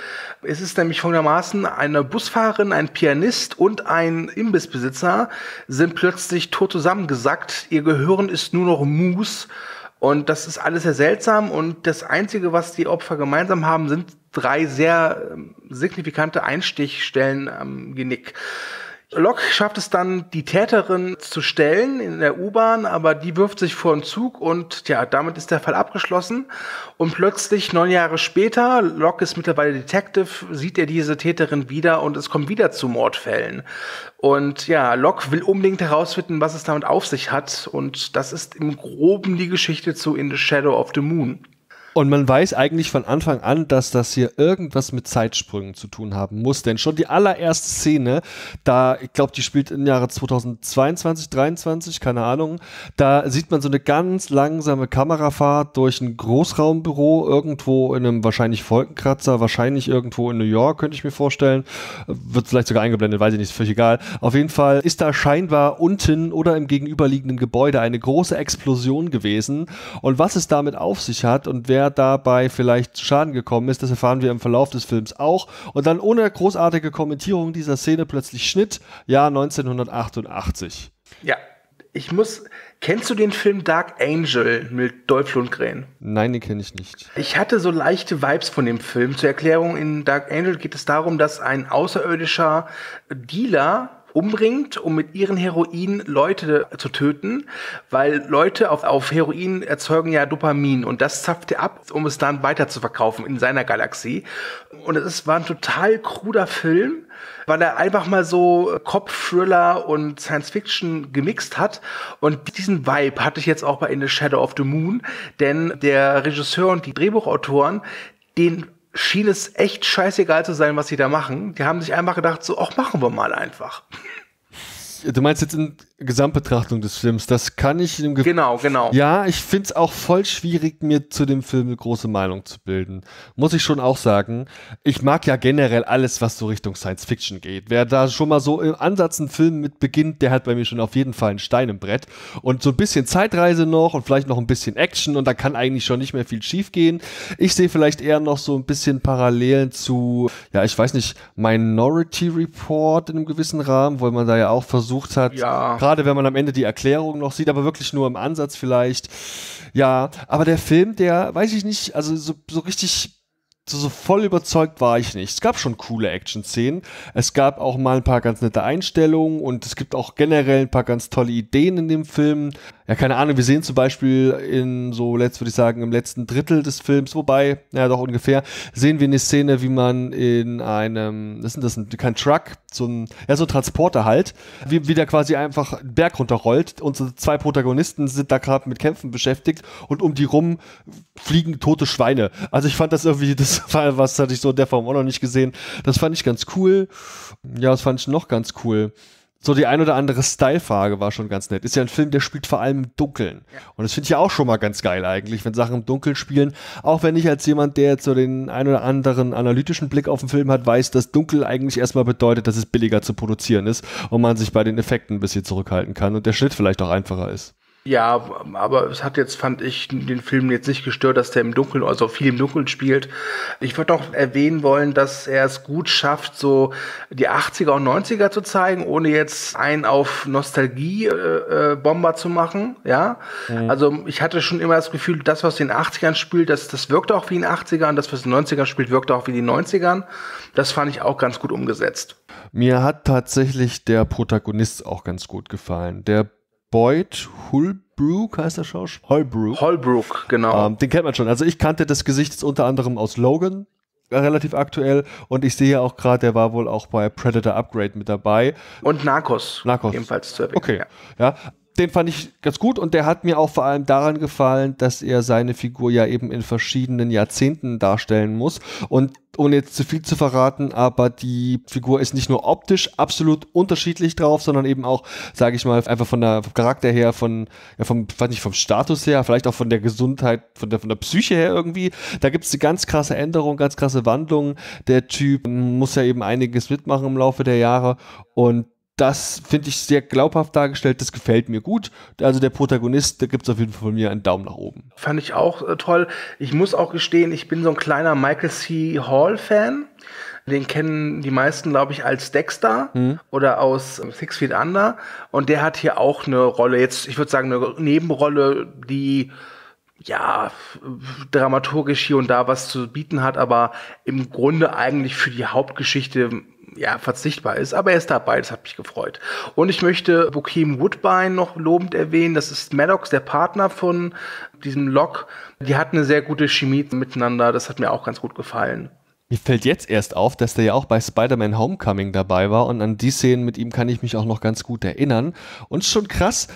Es ist nämlich folgendermaßen, eine Busfahrerin, ein Pianist und ein Imbissbesitzer sind plötzlich tot zusammengesackt. Ihr Gehirn ist nur noch Mus. Und das ist alles sehr seltsam und das Einzige, was die Opfer gemeinsam haben, sind drei sehr ähm, signifikante Einstichstellen am Genick. Locke schafft es dann, die Täterin zu stellen in der U-Bahn, aber die wirft sich vor den Zug und ja, damit ist der Fall abgeschlossen. Und plötzlich, neun Jahre später, Locke ist mittlerweile Detective, sieht er diese Täterin wieder und es kommt wieder zu Mordfällen. Und ja, Locke will unbedingt herausfinden, was es damit auf sich hat. Und das ist im Groben die Geschichte zu In the Shadow of the Moon. Und man weiß eigentlich von Anfang an, dass das hier irgendwas mit Zeitsprüngen zu tun haben muss. Denn schon die allererste Szene, da, ich glaube, die spielt im Jahre 2022, 23, keine Ahnung, da sieht man so eine ganz langsame Kamerafahrt durch ein Großraumbüro irgendwo in einem wahrscheinlich Wolkenkratzer, wahrscheinlich irgendwo in New York, könnte ich mir vorstellen. Wird vielleicht sogar eingeblendet, weiß ich nicht, ist völlig egal. Auf jeden Fall ist da scheinbar unten oder im gegenüberliegenden Gebäude eine große Explosion gewesen. Und was es damit auf sich hat und wer wer dabei vielleicht zu Schaden gekommen ist. Das erfahren wir im Verlauf des Films auch. Und dann ohne großartige Kommentierung dieser Szene plötzlich Schnitt, Jahr 1988. Ja, ich muss. Kennst du den Film Dark Angel mit Dolph Lundgren? Nein, den kenne ich nicht. Ich hatte so leichte Vibes von dem Film. Zur Erklärung, in Dark Angel geht es darum, dass ein außerirdischer Dealer umbringt, um mit ihren Heroin Leute zu töten, weil Leute auf, auf Heroin erzeugen ja Dopamin und das zapft er ab, um es dann weiter zu verkaufen in seiner Galaxie. Und es war ein total kruder Film, weil er einfach mal so Cop-Thriller und Science-Fiction gemixt hat. Und diesen Vibe hatte ich jetzt auch bei In the Shadow of the Moon, denn der Regisseur und die Drehbuchautoren, den schien es echt scheißegal zu sein, was sie da machen. Die haben sich einfach gedacht, so, ach, machen wir mal einfach. Du meinst jetzt in Gesamtbetrachtung des Films, das kann ich im Ge Genau, genau. Ja, ich finde es auch voll schwierig, mir zu dem Film eine große Meinung zu bilden. Muss ich schon auch sagen. Ich mag ja generell alles, was so Richtung Science Fiction geht. Wer da schon mal so im Ansatz einen Film mit beginnt, der hat bei mir schon auf jeden Fall einen Stein im Brett. Und so ein bisschen Zeitreise noch und vielleicht noch ein bisschen Action und da kann eigentlich schon nicht mehr viel schief gehen. Ich sehe vielleicht eher noch so ein bisschen Parallelen zu, ja, ich weiß nicht, Minority Report in einem gewissen Rahmen, weil man da ja auch versucht hat, ja Gerade wenn man am Ende die Erklärung noch sieht, aber wirklich nur im Ansatz vielleicht. Ja, aber der Film, der, weiß ich nicht, also so, so richtig so, so voll überzeugt war ich nicht. Es gab schon coole Action-Szenen. Es gab auch mal ein paar ganz nette Einstellungen und es gibt auch generell ein paar ganz tolle Ideen in dem Film ja, keine Ahnung, wir sehen zum Beispiel in so, letzt würde ich sagen, im letzten Drittel des Films, wobei, ja doch ungefähr, sehen wir eine Szene, wie man in einem, was ist das, kein Truck, so ein, ja, so ein Transporter halt, wie, wie der quasi einfach einen Berg runterrollt. Unsere zwei Protagonisten sind da gerade mit Kämpfen beschäftigt und um die rum fliegen tote Schweine. Also ich fand das irgendwie, das war was hatte ich so in der Form auch noch nicht gesehen. Das fand ich ganz cool. Ja, das fand ich noch ganz cool so die ein oder andere Style-Frage war schon ganz nett. Ist ja ein Film, der spielt vor allem im Dunkeln. Ja. Und das finde ich ja auch schon mal ganz geil eigentlich, wenn Sachen im Dunkeln spielen. Auch wenn ich als jemand, der jetzt so den ein oder anderen analytischen Blick auf den Film hat, weiß, dass Dunkel eigentlich erstmal bedeutet, dass es billiger zu produzieren ist und man sich bei den Effekten ein bisschen zurückhalten kann und der Schnitt vielleicht auch einfacher ist. Ja, aber es hat jetzt, fand ich, den Film jetzt nicht gestört, dass der im Dunkeln, also viel im Dunkeln spielt. Ich würde noch erwähnen wollen, dass er es gut schafft, so die 80er und 90er zu zeigen, ohne jetzt einen auf Nostalgie-Bomber äh, äh zu machen. Ja, mhm. also ich hatte schon immer das Gefühl, das, was in den 80ern spielt, das, das wirkt auch wie in den 80ern, das, was in den 90ern spielt, wirkt auch wie die 90ern. Das fand ich auch ganz gut umgesetzt. Mir hat tatsächlich der Protagonist auch ganz gut gefallen. Der Boyd Holbrook heißt der Schauspieler? Holbrook. Holbrook, genau. Ähm, den kennt man schon. Also ich kannte das Gesicht jetzt unter anderem aus Logan, äh, relativ aktuell. Und ich sehe auch gerade, der war wohl auch bei Predator Upgrade mit dabei. Und Narcos. Narcos. Ebenfalls zu erwähnen. Okay, ja. ja den fand ich ganz gut und der hat mir auch vor allem daran gefallen, dass er seine Figur ja eben in verschiedenen Jahrzehnten darstellen muss. Und ohne jetzt zu viel zu verraten, aber die Figur ist nicht nur optisch absolut unterschiedlich drauf, sondern eben auch, sage ich mal, einfach von der vom Charakter her, von, ja, vom, weiß nicht, vom Status her, vielleicht auch von der Gesundheit, von der, von der Psyche her irgendwie. Da gibt es eine ganz krasse Änderung, ganz krasse Wandlung. Der Typ muss ja eben einiges mitmachen im Laufe der Jahre und das finde ich sehr glaubhaft dargestellt, das gefällt mir gut. Also der Protagonist, da gibt es auf jeden Fall von mir einen Daumen nach oben. Fand ich auch äh, toll. Ich muss auch gestehen, ich bin so ein kleiner Michael C. Hall-Fan. Den kennen die meisten, glaube ich, als Dexter mhm. oder aus Six Feet Under. Und der hat hier auch eine Rolle, jetzt, ich würde sagen, eine Nebenrolle, die ja, dramaturgisch hier und da was zu bieten hat, aber im Grunde eigentlich für die Hauptgeschichte ja, verzichtbar ist, aber er ist dabei, das hat mich gefreut. Und ich möchte Bokeem Woodbine noch lobend erwähnen, das ist Maddox, der Partner von diesem Lok. Die hatten eine sehr gute Chemie miteinander, das hat mir auch ganz gut gefallen. Mir fällt jetzt erst auf, dass der ja auch bei Spider-Man Homecoming dabei war und an die Szenen mit ihm kann ich mich auch noch ganz gut erinnern. Und schon krass,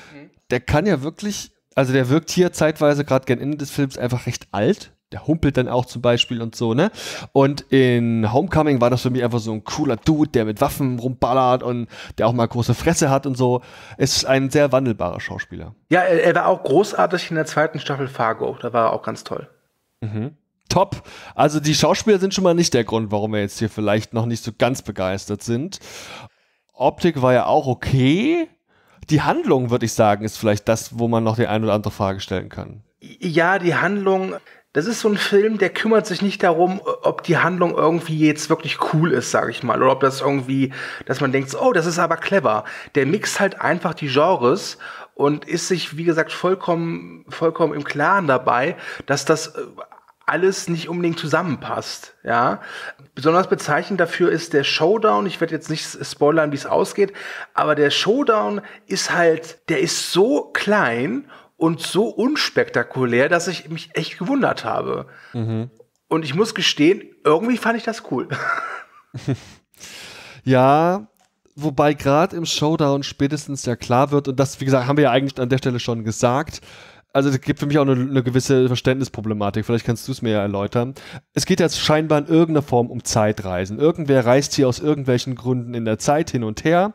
der kann ja wirklich, also der wirkt hier zeitweise gerade gern Ende des Films einfach recht alt der humpelt dann auch zum Beispiel und so, ne? Und in Homecoming war das für mich einfach so ein cooler Dude, der mit Waffen rumballert und der auch mal große Fresse hat und so. Ist ein sehr wandelbarer Schauspieler. Ja, er, er war auch großartig in der zweiten Staffel Fargo. Da war er auch ganz toll. Mhm. Top. Also die Schauspieler sind schon mal nicht der Grund, warum wir jetzt hier vielleicht noch nicht so ganz begeistert sind. Optik war ja auch okay. Die Handlung, würde ich sagen, ist vielleicht das, wo man noch die ein oder andere Frage stellen kann. Ja, die Handlung das ist so ein Film, der kümmert sich nicht darum, ob die Handlung irgendwie jetzt wirklich cool ist, sage ich mal, oder ob das irgendwie, dass man denkt, oh, das ist aber clever. Der mixt halt einfach die Genres und ist sich, wie gesagt, vollkommen, vollkommen im Klaren dabei, dass das äh, alles nicht unbedingt zusammenpasst, ja. Besonders bezeichnend dafür ist der Showdown. Ich werde jetzt nicht spoilern, wie es ausgeht, aber der Showdown ist halt, der ist so klein und so unspektakulär, dass ich mich echt gewundert habe. Mhm. Und ich muss gestehen, irgendwie fand ich das cool. ja, wobei gerade im Showdown spätestens ja klar wird, und das, wie gesagt, haben wir ja eigentlich an der Stelle schon gesagt, also es gibt für mich auch eine, eine gewisse Verständnisproblematik, vielleicht kannst du es mir ja erläutern. Es geht jetzt scheinbar in irgendeiner Form um Zeitreisen. Irgendwer reist hier aus irgendwelchen Gründen in der Zeit hin und her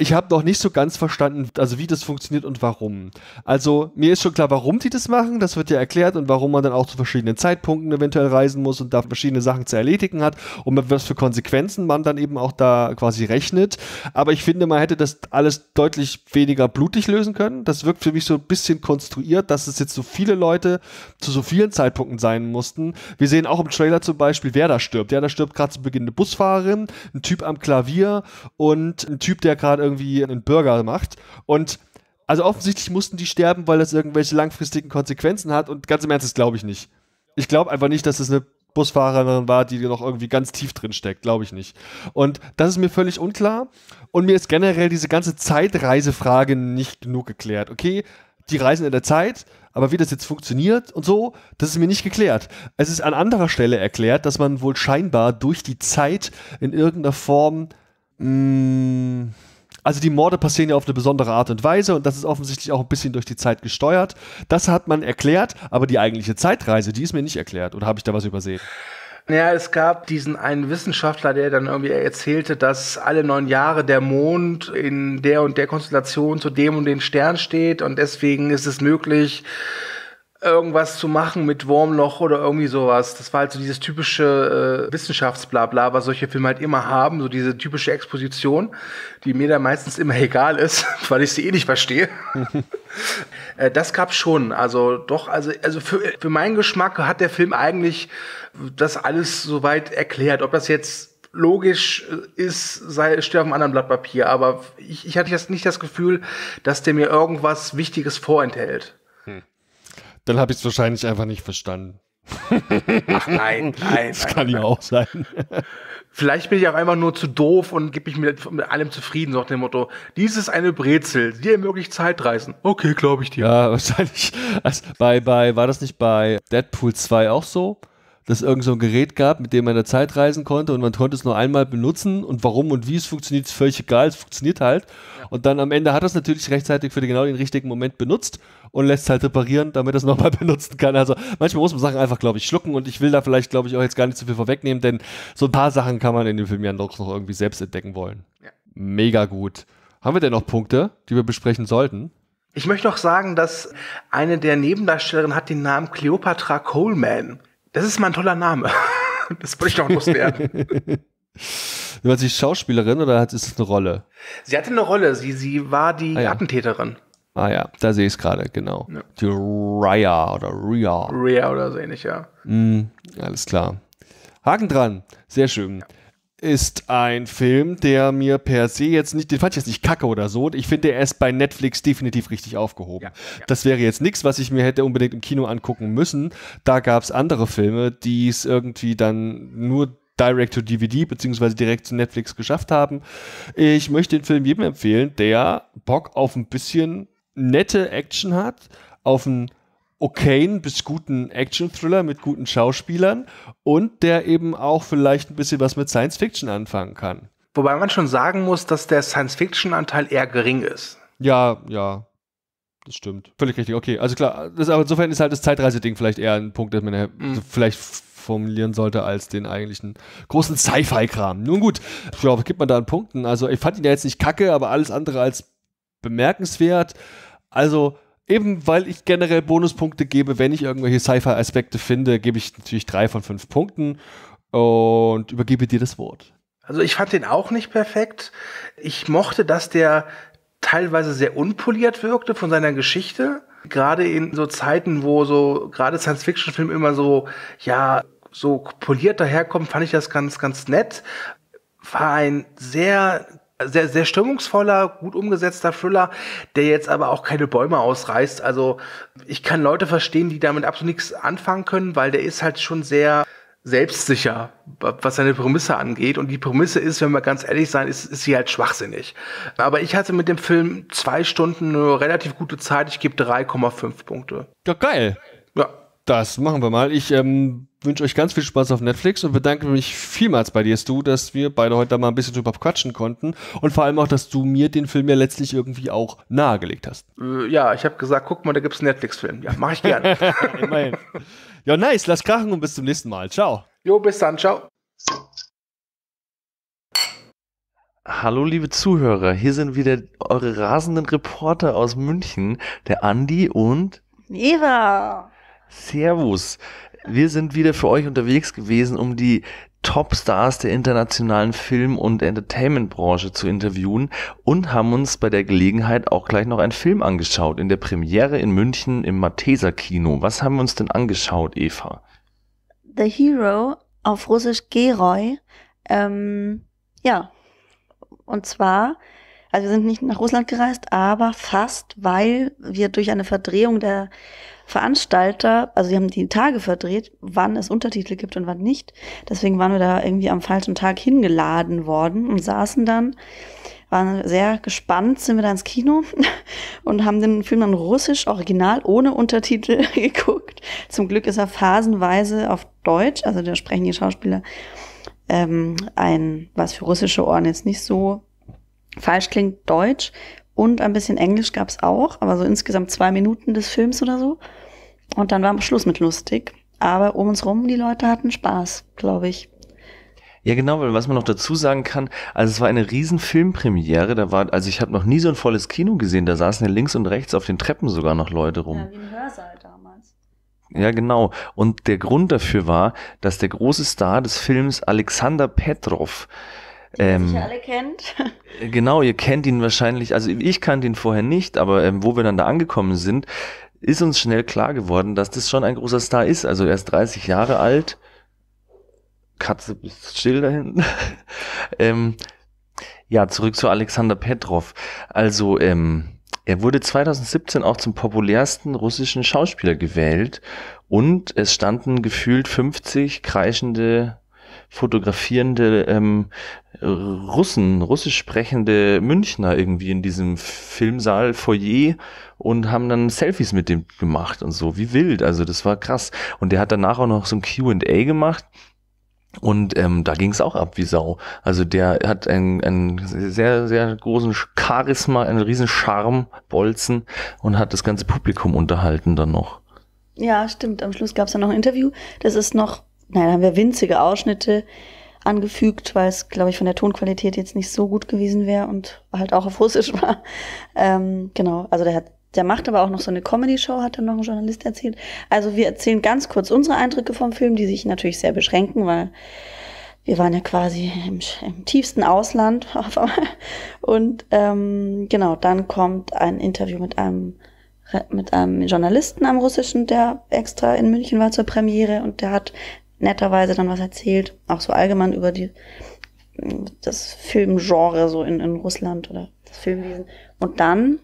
ich habe noch nicht so ganz verstanden, also wie das funktioniert und warum. Also mir ist schon klar, warum die das machen, das wird ja erklärt und warum man dann auch zu verschiedenen Zeitpunkten eventuell reisen muss und da verschiedene Sachen zu erledigen hat und mit was für Konsequenzen man dann eben auch da quasi rechnet. Aber ich finde, man hätte das alles deutlich weniger blutig lösen können. Das wirkt für mich so ein bisschen konstruiert, dass es jetzt so viele Leute zu so vielen Zeitpunkten sein mussten. Wir sehen auch im Trailer zum Beispiel, wer da stirbt. Ja, da stirbt gerade zu Beginn eine Busfahrerin, ein Typ am Klavier und ein Typ, der gerade irgendwie einen Burger macht. Und also offensichtlich mussten die sterben, weil das irgendwelche langfristigen Konsequenzen hat. Und ganz im Ernst, das glaube ich nicht. Ich glaube einfach nicht, dass es eine Busfahrerin war, die noch irgendwie ganz tief drin steckt. Glaube ich nicht. Und das ist mir völlig unklar. Und mir ist generell diese ganze Zeitreisefrage nicht genug geklärt. Okay, die reisen in der Zeit, aber wie das jetzt funktioniert und so, das ist mir nicht geklärt. Es ist an anderer Stelle erklärt, dass man wohl scheinbar durch die Zeit in irgendeiner Form mh, mm, also die Morde passieren ja auf eine besondere Art und Weise und das ist offensichtlich auch ein bisschen durch die Zeit gesteuert. Das hat man erklärt, aber die eigentliche Zeitreise, die ist mir nicht erklärt. Oder habe ich da was übersehen? Ja, es gab diesen einen Wissenschaftler, der dann irgendwie erzählte, dass alle neun Jahre der Mond in der und der Konstellation zu dem und den Stern steht und deswegen ist es möglich, irgendwas zu machen mit Wurmloch oder irgendwie sowas. Das war halt so dieses typische äh, Wissenschaftsblabla, was solche Filme halt immer haben, so diese typische Exposition, die mir dann meistens immer egal ist, weil ich sie eh nicht verstehe. äh, das gab's schon, also doch, also, also für, für meinen Geschmack hat der Film eigentlich das alles soweit erklärt. Ob das jetzt logisch ist, sei, steht auf einem anderen Blatt Papier, aber ich, ich hatte jetzt nicht das Gefühl, dass der mir irgendwas Wichtiges vorenthält. Dann habe ich es wahrscheinlich einfach nicht verstanden. Ach nein, nein. Das kann ja auch sein. Vielleicht bin ich auch einfach nur zu doof und gebe mich mit, mit, allem zufrieden, so nach dem Motto, dies ist eine Brezel, die ermöglicht Zeitreisen. Okay, glaube ich dir. Ja, wahrscheinlich. Also bei, bei, war das nicht bei Deadpool 2 auch so? Dass es irgend so ein Gerät gab, mit dem man in der Zeit reisen konnte und man konnte es nur einmal benutzen und warum und wie es funktioniert, ist völlig egal, es funktioniert halt. Und dann am Ende hat er es natürlich rechtzeitig für den, genau den richtigen Moment benutzt und lässt es halt reparieren, damit er es nochmal benutzen kann. Also manchmal muss man Sachen einfach, glaube ich, schlucken und ich will da vielleicht, glaube ich, auch jetzt gar nicht zu viel vorwegnehmen, denn so ein paar Sachen kann man in dem Film ja doch noch irgendwie selbst entdecken wollen. Ja. Mega gut. Haben wir denn noch Punkte, die wir besprechen sollten? Ich möchte noch sagen, dass eine der Nebendarstellerinnen hat den Namen Cleopatra Coleman. Das ist mal ein toller Name. Das würde ich noch loswerden. War sie Schauspielerin oder ist es eine Rolle? Sie hatte eine Rolle. Sie, sie war die ah, ja. Attentäterin. Ah ja, da sehe ich es gerade, genau. Ja. Die Raya oder Ria. Ria oder so ähnlich, ja. Mm, alles klar. Haken dran. Sehr schön. Ja ist ein Film, der mir per se jetzt nicht, den fand ich jetzt nicht kacke oder so. Ich finde, er ist bei Netflix definitiv richtig aufgehoben. Ja, ja. Das wäre jetzt nichts, was ich mir hätte unbedingt im Kino angucken müssen. Da gab es andere Filme, die es irgendwie dann nur direct to DVD beziehungsweise direkt zu Netflix geschafft haben. Ich möchte den Film jedem empfehlen, der Bock auf ein bisschen nette Action hat, auf ein okayen bis guten Action-Thriller mit guten Schauspielern und der eben auch vielleicht ein bisschen was mit Science Fiction anfangen kann. Wobei man schon sagen muss, dass der Science-Fiction-Anteil eher gering ist. Ja, ja. Das stimmt. Völlig richtig. Okay, also klar, das, aber insofern ist halt das Zeitreiseding vielleicht eher ein Punkt, den man mhm. vielleicht formulieren sollte als den eigentlichen großen Sci-Fi-Kram. Nun gut, ja, was gibt man da an Punkten? Also ich fand ihn ja jetzt nicht kacke, aber alles andere als bemerkenswert. Also eben weil ich generell Bonuspunkte gebe, wenn ich irgendwelche Sci-Fi-Aspekte finde, gebe ich natürlich drei von fünf Punkten und übergebe dir das Wort. Also ich fand den auch nicht perfekt. Ich mochte, dass der teilweise sehr unpoliert wirkte von seiner Geschichte. Gerade in so Zeiten, wo so gerade Science-Fiction-Filme immer so, ja, so poliert daherkommen, fand ich das ganz, ganz nett. War ein sehr sehr, sehr stimmungsvoller, gut umgesetzter Thriller, der jetzt aber auch keine Bäume ausreißt. Also ich kann Leute verstehen, die damit absolut nichts anfangen können, weil der ist halt schon sehr selbstsicher, was seine Prämisse angeht. Und die Prämisse ist, wenn wir ganz ehrlich sein, ist, ist sie halt schwachsinnig. Aber ich hatte mit dem Film zwei Stunden eine relativ gute Zeit. Ich gebe 3,5 Punkte. Ja, geil. Ja. Das machen wir mal. Ich ähm, wünsche euch ganz viel Spaß auf Netflix und bedanke mich vielmals bei dir, Stu, dass wir beide heute mal ein bisschen drüber quatschen konnten und vor allem auch, dass du mir den Film ja letztlich irgendwie auch nahegelegt hast. Äh, ja, ich habe gesagt, guck mal, da gibt's einen Netflix-Film. Ja, mach ich gerne. Immerhin. Ja, nice. Lass krachen und bis zum nächsten Mal. Ciao. Jo, bis dann. Ciao. Hallo liebe Zuhörer, hier sind wieder eure rasenden Reporter aus München, der Andi und Eva. Servus. Wir sind wieder für euch unterwegs gewesen, um die Topstars der internationalen Film- und Entertainment-Branche zu interviewen und haben uns bei der Gelegenheit auch gleich noch einen Film angeschaut, in der Premiere in München im Matheser Kino. Was haben wir uns denn angeschaut, Eva? The Hero, auf Russisch Geroi. Ähm, ja, und zwar, also wir sind nicht nach Russland gereist, aber fast, weil wir durch eine Verdrehung der Veranstalter, also sie haben die Tage verdreht, wann es Untertitel gibt und wann nicht. Deswegen waren wir da irgendwie am falschen Tag hingeladen worden und saßen dann, waren sehr gespannt, sind wir da ins Kino und haben den Film dann russisch, original, ohne Untertitel geguckt. Zum Glück ist er phasenweise auf Deutsch, also da sprechen die Schauspieler ähm, ein, was für russische Ohren jetzt nicht so falsch klingt, Deutsch. Und ein bisschen Englisch gab es auch, aber so insgesamt zwei Minuten des Films oder so. Und dann war Schluss mit lustig. Aber um uns rum, die Leute hatten Spaß, glaube ich. Ja, genau, weil was man noch dazu sagen kann, also es war eine riesen Filmpremiere, da war, also ich habe noch nie so ein volles Kino gesehen, da saßen ja links und rechts auf den Treppen sogar noch Leute rum. Ja, wie ein Hörsaal damals. Ja, genau. Und der Grund dafür war, dass der große Star des Films Alexander Petrov, ähm, ihr alle kennt. Genau, ihr kennt ihn wahrscheinlich, also ich kannte ihn vorher nicht, aber ähm, wo wir dann da angekommen sind, ist uns schnell klar geworden, dass das schon ein großer Star ist. Also er ist 30 Jahre alt. Katze bist still da hinten. ähm, ja, zurück zu Alexander Petrov. Also, ähm, er wurde 2017 auch zum populärsten russischen Schauspieler gewählt und es standen gefühlt 50 kreischende, fotografierende ähm, Russen, russisch sprechende Münchner irgendwie in diesem Filmsaal Foyer und haben dann Selfies mit dem gemacht und so, wie wild. Also das war krass. Und der hat danach auch noch so ein Q&A gemacht und ähm, da ging es auch ab wie Sau. Also der hat einen, einen sehr, sehr großen Charisma, einen riesen Charme, Bolzen und hat das ganze Publikum unterhalten dann noch. Ja, stimmt. Am Schluss gab es dann noch ein Interview. Das ist noch, naja, da haben wir winzige Ausschnitte angefügt, weil es, glaube ich, von der Tonqualität jetzt nicht so gut gewesen wäre und halt auch auf Russisch war. Ähm, genau, also der hat der macht aber auch noch so eine Comedy-Show, hat dann noch ein Journalist erzählt. Also wir erzählen ganz kurz unsere Eindrücke vom Film, die sich natürlich sehr beschränken, weil wir waren ja quasi im, im tiefsten Ausland. Und ähm, genau, dann kommt ein Interview mit einem mit einem Journalisten am Russischen, der extra in München war zur Premiere und der hat netterweise dann was erzählt, auch so allgemein über die das Filmgenre so in, in Russland oder das Filmwesen. Und dann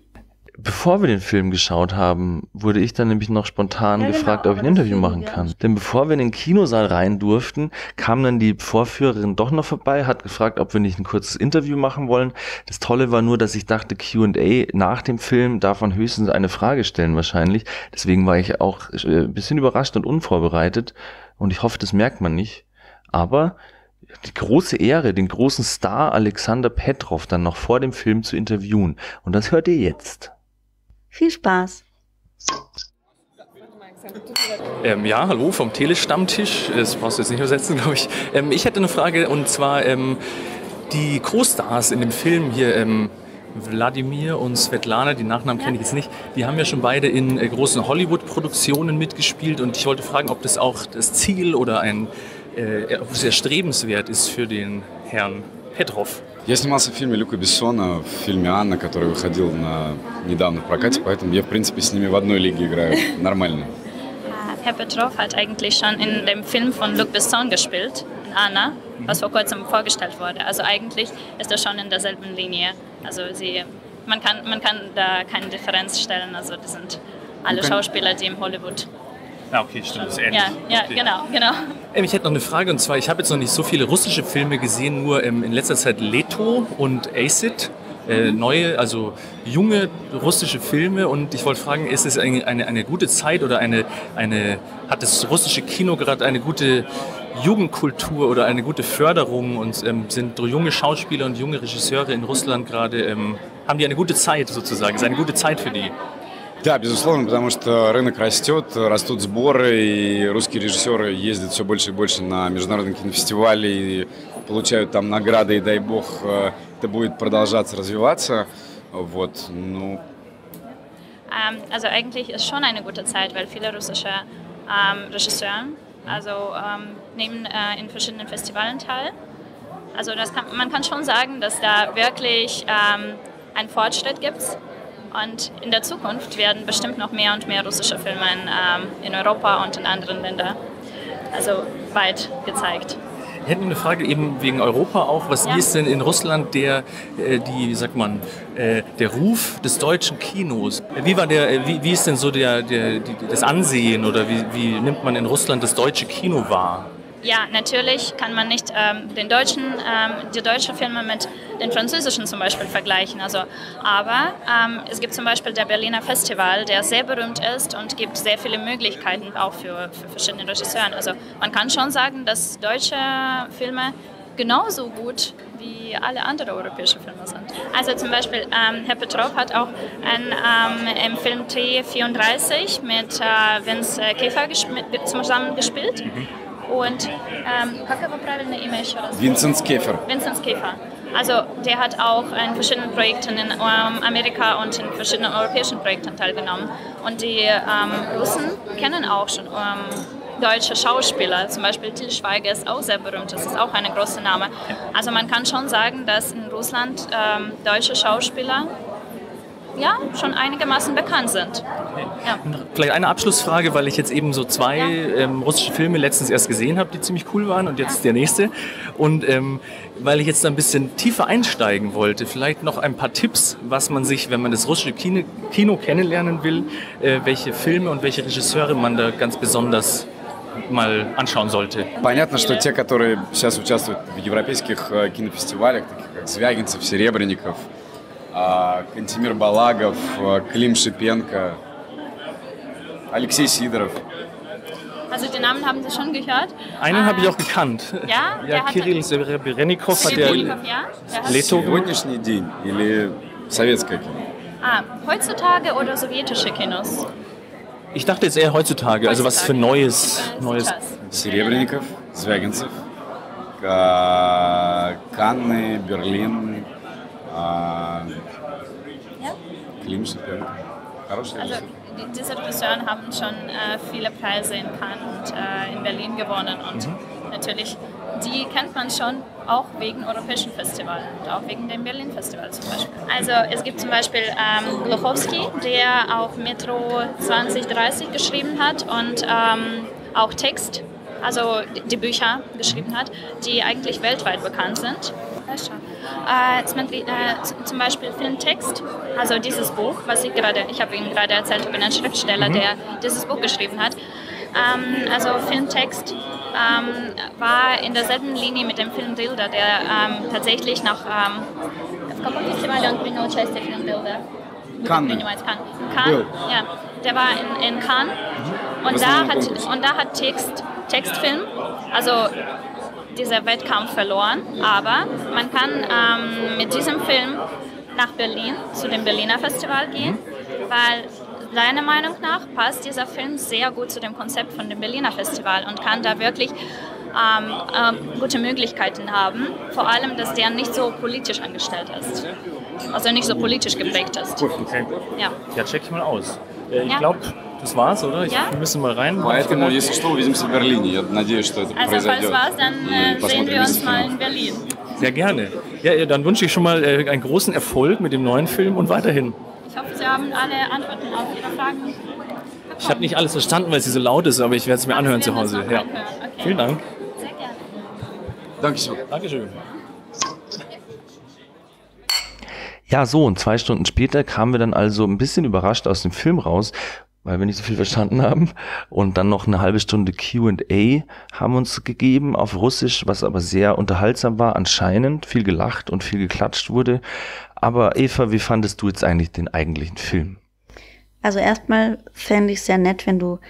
Bevor wir den Film geschaut haben, wurde ich dann nämlich noch spontan ja, genau, gefragt, genau, ob ich ein Interview machen kann. Denn bevor wir in den Kinosaal rein durften, kam dann die Vorführerin doch noch vorbei, hat gefragt, ob wir nicht ein kurzes Interview machen wollen. Das Tolle war nur, dass ich dachte, Q&A nach dem Film darf man höchstens eine Frage stellen wahrscheinlich. Deswegen war ich auch äh, ein bisschen überrascht und unvorbereitet. Und ich hoffe, das merkt man nicht. Aber die große Ehre, den großen Star Alexander Petrov dann noch vor dem Film zu interviewen. Und das hört ihr jetzt. Viel Spaß! Ähm, ja, hallo vom Telestammtisch. Das brauchst du jetzt nicht übersetzen, glaube ich. Ähm, ich hätte eine Frage und zwar ähm, die Co-Stars in dem Film hier. Ähm, Wladimir und Svetlana, die Nachnamen kenne ich jetzt nicht, die haben ja schon beide in äh, großen Hollywood-Produktionen mitgespielt und ich wollte fragen, ob das auch das Ziel oder ein, äh, ob es ist für den Herrn Petrov. Я снимался в фильме Люка Бессона, в фильме «Анна», который выходил на, недавно в прокате, поэтому я, в принципе, с ними в одной лиге играю нормально. Herr Petrov hat eigentlich schon in dem Film von Luc Besson gespielt, in Anna, was vor kurzem vorgestellt wurde. Also eigentlich ist er schon in derselben Linie. Also sie, man, kann, man kann da keine Differenz stellen. Also das sind alle Schauspieler, die im Hollywood ja, okay, stimmt, das ist ähnlich. Ja, ja okay. genau, genau. Ähm, ich hätte noch eine Frage und zwar, ich habe jetzt noch nicht so viele russische Filme gesehen, nur ähm, in letzter Zeit Leto und Acid. Äh, neue, also junge russische Filme und ich wollte fragen, ist es eine, eine, eine gute Zeit oder eine, eine, hat das russische Kino gerade eine gute Jugendkultur oder eine gute Förderung und ähm, sind junge Schauspieler und junge Regisseure in Russland gerade, ähm, haben die eine gute Zeit sozusagen, ist eine gute Zeit für die? Да, безусловно, потому что рынок растет, растут сборы, и русские режиссеры ездят все больше и больше на международные кинофестивали и получают там награды, и дай бог это будет продолжаться развиваться. Вот, ну. Ähm, also eigentlich ist schon eine gute Zeit, weil viele russische ähm, Regisseure also, ähm, nehmen äh, in verschiedenen Festivalen teil. Also das kann, man kann schon sagen, dass da wirklich ähm, ein Fortschritt gibt und in der Zukunft werden bestimmt noch mehr und mehr russische Filme in, ähm, in Europa und in anderen Ländern also weit gezeigt. Ich hätte eine Frage eben wegen Europa auch. Was ja. ist denn in Russland der, äh, die, sagt man, äh, der Ruf des deutschen Kinos? Wie war der, äh, wie, wie ist denn so der, der, die, das Ansehen oder wie, wie nimmt man in Russland das deutsche Kino wahr? Ja, natürlich kann man nicht ähm, den deutschen, ähm, die deutschen Filme mit den französischen zum Beispiel vergleichen. Also, aber ähm, es gibt zum Beispiel der Berliner Festival, der sehr berühmt ist und gibt sehr viele Möglichkeiten auch für, für verschiedene Regisseure. Also man kann schon sagen, dass deutsche Filme genauso gut wie alle anderen europäischen Filme sind. Also zum Beispiel ähm, Herr Petrov hat auch ein, ähm, im Film T34 mit äh, Vince Käfer zusammen gespielt. Mhm. Und ähm, как его правильное имя еще раз? Винсент Скефер. Винсент Скефер. Also der hat auch in verschiedenen Projekten in ähm, Amerika und in verschiedenen europäischen Projekten teilgenommen. Und die ähm, Russen kennen auch schon ähm, deutsche Schauspieler. Zum Beispiel Til Schweiger ist auch sehr berühmt, das ist auch ein großer Name. Also man kann schon sagen, dass in Russland ähm, deutsche Schauspieler ja, schon einigermaßen bekannt sind. Ja. Vielleicht eine Abschlussfrage, weil ich jetzt eben so zwei ja. ähm, russische Filme letztens erst gesehen habe, die ziemlich cool waren und jetzt ja. der nächste. Und ähm, weil ich jetzt ein bisschen tiefer einsteigen wollte, vielleicht noch ein paar Tipps, was man sich, wenn man das russische Kino, Kino kennenlernen will, äh, welche Filme und welche Regisseure man da ganz besonders mal anschauen sollte. Понятно, что те, которые сейчас участвуют в европейских э, кинофестивалях, таких как Звягинцев, Серебренников, Кантимир Балагов, Клим Шипенко, Alexei Sidorov. Also den Namen haben Sie schon gehört. Einen äh, habe ich auch gekannt. Ja, ja Kirill Serebrennikov hat der ja, Leto. Сегодняшний день или советское кино? Ah, heutzutage oder sowjetische Kinos? Ich dachte jetzt eher heutzutage, heutzutage. also was für Neues. Neues. Серебренников, Звягинцев, Канны, Берлин, ja? Klinische also, diese Regisseure haben schon äh, viele Preise in Cannes und äh, in Berlin gewonnen und mhm. natürlich, die kennt man schon auch wegen europäischen Festivals und auch wegen dem Berlin Festival zum Beispiel. Also es gibt zum Beispiel ähm, Gluchowski, der auch Metro 2030 geschrieben hat und ähm, auch Text, also die Bücher geschrieben hat, die eigentlich weltweit bekannt sind. Äh, zum Beispiel Filmtext, also dieses Buch, was ich gerade, ich habe Ihnen gerade erzählt, ich bin ein Schriftsteller, mhm. der dieses Buch geschrieben hat. Ähm, also Filmtext ähm, war in derselben Linie mit dem Film Bilder, der ähm, tatsächlich nach ähm, в каком фестивале он принял участие Film Bilder? Cannes. Cannes. Ja, der war in, in Cannes mhm. und da, hat, und da hat Text, Textfilm, also dieser Wettkampf verloren, aber man kann ähm, mit diesem Film nach Berlin zu dem Berliner Festival gehen, weil seiner Meinung nach passt dieser Film sehr gut zu dem Konzept von dem Berliner Festival und kann da wirklich ähm, ähm, gute Möglichkeiten haben. Vor allem, dass der nicht so politisch angestellt ist. Also nicht so politisch geprägt ist. Okay. Ja, ja check ich mal aus. Äh, ich ja. glaube, das war's, oder? Ich, ja? Wir müssen mal rein. Поэтому, если что, увидимся в Берлине. Я надеюсь, что это also, произойдет. falls was, dann äh, sehen wir uns mal in Berlin. Sehr gerne. Ja, dann wünsche ich schon mal äh, einen großen Erfolg mit dem neuen Film und weiterhin. Ich hoffe, Sie haben alle Antworten auf Ihre Fragen. Bekommen. Ich habe nicht alles verstanden, weil sie so laut ist, aber ich werde es mir Ach, anhören zu Hause. Ja. Okay. Vielen Dank. Sehr gerne. Dankeschön. Dankeschön. Ja, so, und zwei Stunden später kamen wir dann also ein bisschen überrascht aus dem Film raus weil wir nicht so viel verstanden haben. Und dann noch eine halbe Stunde QA haben uns gegeben auf Russisch, was aber sehr unterhaltsam war, anscheinend. Viel gelacht und viel geklatscht wurde. Aber Eva, wie fandest du jetzt eigentlich den eigentlichen Film? Also erstmal fände ich es sehr nett, wenn du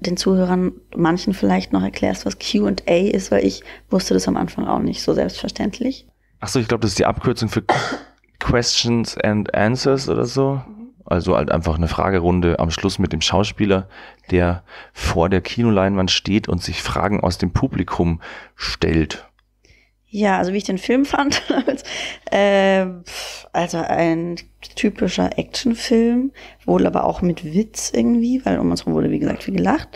den Zuhörern, manchen vielleicht noch erklärst, was QA ist, weil ich wusste das am Anfang auch nicht so selbstverständlich. Achso, ich glaube, das ist die Abkürzung für Questions and Answers oder so. Also halt einfach eine Fragerunde am Schluss mit dem Schauspieler, der vor der Kinoleinwand steht und sich Fragen aus dem Publikum stellt. Ja, also wie ich den Film fand, äh, also ein typischer Actionfilm, wohl aber auch mit Witz irgendwie, weil um uns herum wurde, wie gesagt, viel gelacht.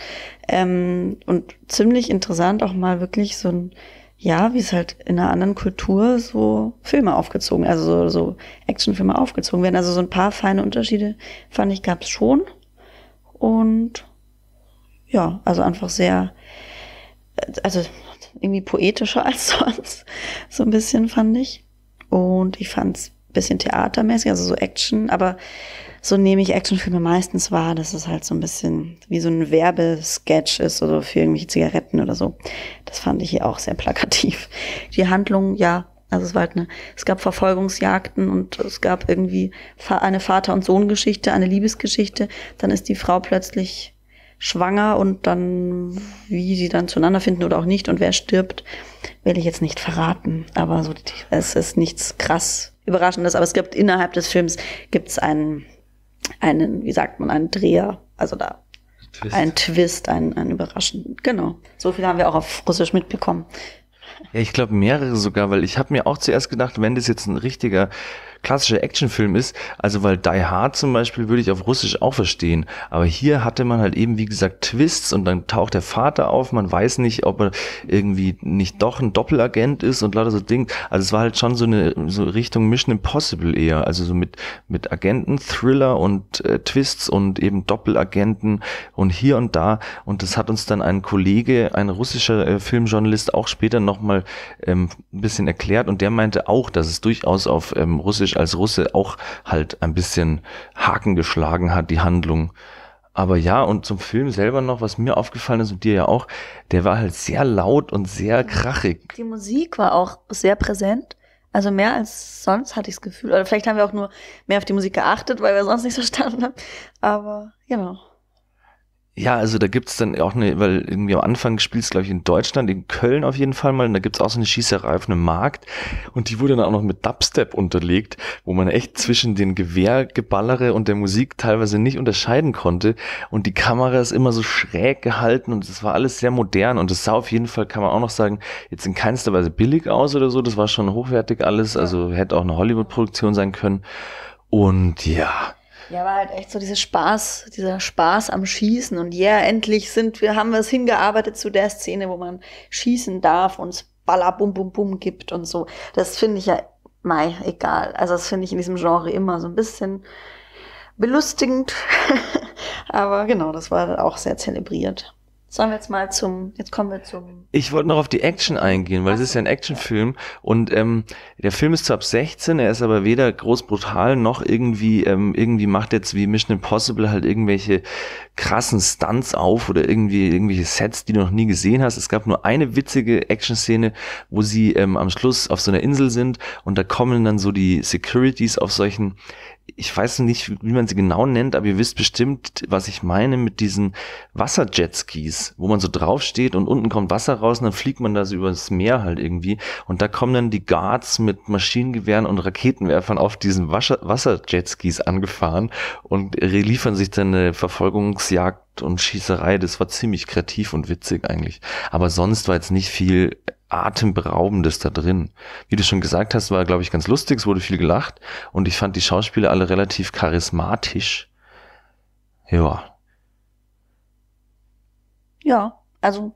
Ähm, und ziemlich interessant auch mal wirklich so ein ja, wie es halt in einer anderen Kultur so Filme aufgezogen, also so, so Actionfilme aufgezogen werden. Also so ein paar feine Unterschiede fand ich gab es schon. Und ja, also einfach sehr, also irgendwie poetischer als sonst, so ein bisschen fand ich. Und ich fand es bisschen theatermäßig, also so Action, aber so nehme ich Actionfilme meistens wahr, dass es halt so ein bisschen wie so ein Werbesketch ist oder für irgendwelche Zigaretten oder so. Das fand ich hier auch sehr plakativ. Die Handlung, ja, also es war halt eine, es gab Verfolgungsjagden und es gab irgendwie eine Vater- und Sohn-Geschichte, eine Liebesgeschichte. Dann ist die Frau plötzlich schwanger und dann, wie sie dann zueinander finden oder auch nicht und wer stirbt, will ich jetzt nicht verraten. Aber so, es ist nichts krass Überraschendes. Aber es gibt innerhalb des Films gibt es einen einen, wie sagt man, einen Dreher, also da Twist. ein Twist, ein, ein Überraschend. Genau. So viel haben wir auch auf Russisch mitbekommen. Ja, ich glaube mehrere sogar, weil ich habe mir auch zuerst gedacht, wenn das jetzt ein richtiger klassischer Actionfilm ist, also weil Die Hard zum Beispiel würde ich auf Russisch auch verstehen, aber hier hatte man halt eben, wie gesagt, Twists und dann taucht der Vater auf, man weiß nicht, ob er irgendwie nicht doch ein Doppelagent ist und lauter so Ding. Also es war halt schon so eine so Richtung Mission Impossible eher, also so mit mit Agenten, Thriller und äh, Twists und eben Doppelagenten und hier und da. Und das hat uns dann ein Kollege, ein russischer äh, Filmjournalist auch später nochmal ähm, ein bisschen erklärt. Und der meinte auch, dass es durchaus auf ähm, Russisch als Russe auch halt ein bisschen Haken geschlagen hat, die Handlung. Aber ja, und zum Film selber noch, was mir aufgefallen ist und dir ja auch, der war halt sehr laut und sehr krachig. Die Musik war auch sehr präsent. Also mehr als sonst hatte ich das Gefühl. Oder vielleicht haben wir auch nur mehr auf die Musik geachtet, weil wir sonst nicht verstanden haben. Aber genau. Ja, also da gibt's dann auch eine, weil irgendwie am Anfang spielst glaube ich, in Deutschland, in Köln auf jeden Fall mal, und da gibt's auch so eine Schießerei auf einem Markt. Und die wurde dann auch noch mit Dubstep unterlegt, wo man echt zwischen den Gewehrgeballere und der Musik teilweise nicht unterscheiden konnte. Und die Kamera ist immer so schräg gehalten und es war alles sehr modern. Und es sah auf jeden Fall, kann man auch noch sagen, jetzt in keinster Weise billig aus oder so, das war schon hochwertig alles, also hätte auch eine Hollywood-Produktion sein können. Und ja, ja, war halt echt so dieser Spaß, dieser Spaß am Schießen. Und ja, yeah, endlich sind wir, haben wir es hingearbeitet zu der Szene, wo man schießen darf und es Baller bum bum bum gibt und so. Das finde ich ja, mei, egal. Also das finde ich in diesem Genre immer so ein bisschen belustigend. Aber genau, das war auch sehr zelebriert. Sollen wir jetzt mal zum, jetzt kommen wir zum. Ich wollte noch auf die Action eingehen, weil es ist ja ein Actionfilm und ähm, der Film ist zwar ab 16, er ist aber weder groß brutal noch irgendwie, ähm, irgendwie macht jetzt wie Mission Impossible halt irgendwelche krassen Stunts auf oder irgendwie irgendwelche Sets, die du noch nie gesehen hast. Es gab nur eine witzige Action-Szene, wo sie ähm, am Schluss auf so einer Insel sind und da kommen dann so die Securities auf solchen ich weiß nicht, wie man sie genau nennt, aber ihr wisst bestimmt, was ich meine mit diesen Wasserjetskis, wo man so draufsteht und unten kommt Wasser raus und dann fliegt man da so übers Meer halt irgendwie. Und da kommen dann die Guards mit Maschinengewehren und Raketenwerfern auf diesen Wasserjetskis angefahren und liefern sich dann eine Verfolgungsjagd und Schießerei. Das war ziemlich kreativ und witzig eigentlich. Aber sonst war jetzt nicht viel Atemberaubendes da drin. Wie du schon gesagt hast, war, glaube ich, ganz lustig, es wurde viel gelacht und ich fand die Schauspieler alle relativ charismatisch. Ja. Ja, also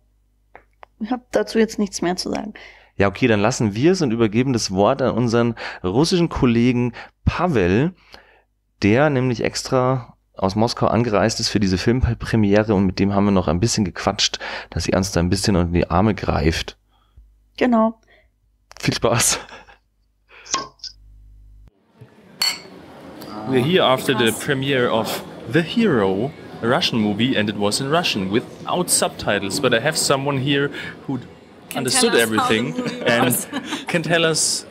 ich habe dazu jetzt nichts mehr zu sagen. Ja, okay, dann lassen wir es und übergeben das Wort an unseren russischen Kollegen Pavel, der nämlich extra aus Moskau angereist ist für diese Filmpremiere und mit dem haben wir noch ein bisschen gequatscht, dass er uns da ein bisschen unter die Arme greift. Genau. Viel Spaß. We're here after the premiere of The Hero, a Russian movie, and it was in Russian without subtitles. But I have someone here who understood everything and can tell us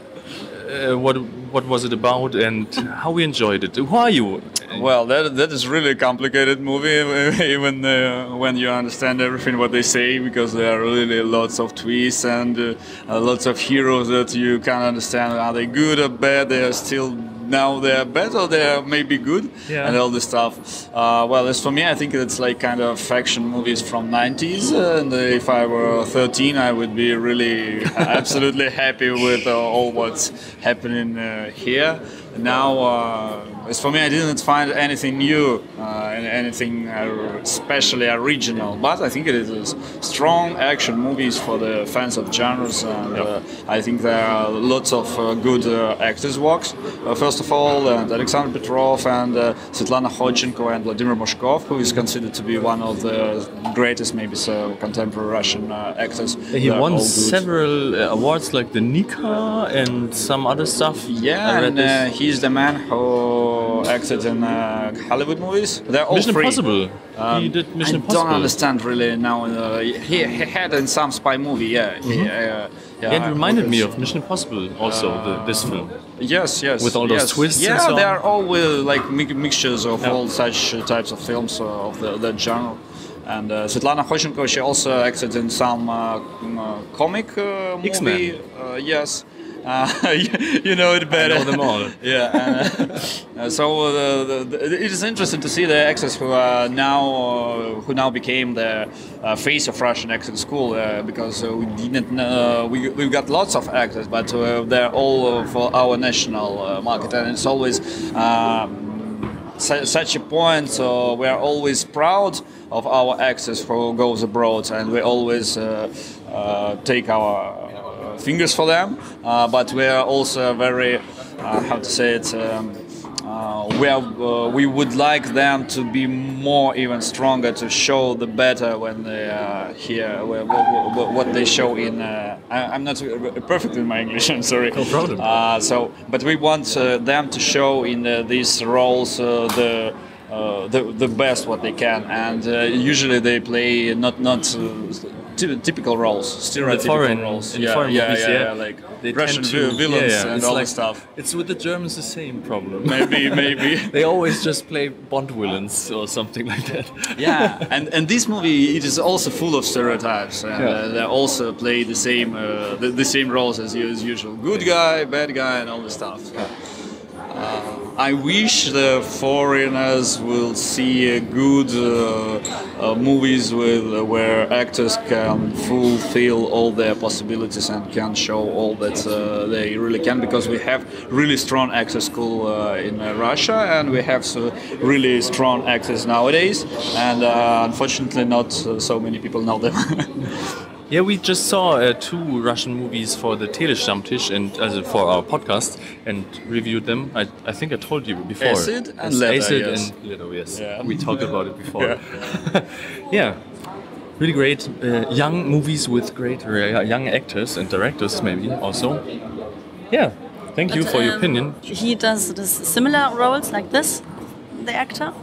uh, what what was it about and how we enjoyed it. Who are you? Well, that that is really a complicated movie, even uh, when you understand everything what they say, because there are really lots of twists and uh, lots of heroes that you can't understand. Are they good or bad? They are still now they're better, they're maybe good, yeah. and all this stuff. Uh, well, as for me, I think it's like kind of action movies from 90s, and if I were 13, I would be really absolutely happy with uh, all what's happening uh, here. Now, uh, as for me, I didn't find anything new, uh, anything especially original. But I think it is strong action movies for the fans of genres, and yep. uh, I think there are lots of uh, good uh, actors' works. Uh, first of all, Alexander Petrov and Svetlana Khodchenko and Vladimir Moshkov, who is considered to be one of the greatest, maybe so, contemporary Russian actors. He won several awards like the Nika and some other stuff. Yeah, and he he's the man who acted in uh, Hollywood movies. They're all Mission free. Impossible. Um, he did Mission I Impossible. don't understand really now. Uh, he, he had in some spy movie, yeah. Mm -hmm. he, uh, yeah, it reminded me of Mission Impossible also, the, this film. Yes, yes. With all those yes. twists Yeah, so they are all with like mixtures of yeah. all such types of films uh, of the, that genre. And uh, Svetlana Khochenko, she also acted in some uh, comic movie. X-Men. yes Uh, you, know it better. I know them all. yeah. And, uh, so uh, the, the, it is interesting to see the actors who are now uh, who now became the uh, face of Russian acting school uh, because uh, we didn't we we've got lots of actors, but uh, they're all for our national uh, market, and it's always. Um, such a point so we are always proud of our actors who goes abroad and we always uh, uh, take our fingers for them uh, but we are also very uh, how to say it um, uh, we, are, uh, we would like them to be more even stronger to show the better when they are here wh- wh- wh- what they show in uh, I, I'm not perfect in my English I'm sorry No problem. uh, so, but we want uh, them to show in uh, these roles uh, the, uh, the the best what they can, and uh, usually they play not not uh, typical roles, stereotypical foreign- roles. in yeah, foreign yeah, movies, yeah, yeah. yeah, like They Russian tend to- villains yeah, yeah, and it's all like- this stuff. It's with the Germans the same problem. Maybe, maybe. they always just play Bond villains or something like that. yeah, and and this movie it is also full of stereotypes, and Yeah. uh, they also play the same uh, the, the same roles as, as usual: good guy, bad guy, and all the stuff. Uh, I wish the foreigners will see good uh, uh, movies with uh, where actors can fulfill all their possibilities and can show all that uh, they really can because we have really strong actor school in Russia and we have so really strong actors nowadays and unfortunately not so many people know them. Yeah, we just saw uh, two Russian movies for the Telestammtisch and uh, for our podcast and reviewed them. I, I think I told you before. Acid and Yes, Leather, Acid yes. and Leather, yes. Yeah. We talked about it before. Yeah. Yeah. Really great uh, young movies with great uh, young actors and directors, maybe also. Yeah. Thank you But, for your um, opinion. He does this similar roles like this, the actor.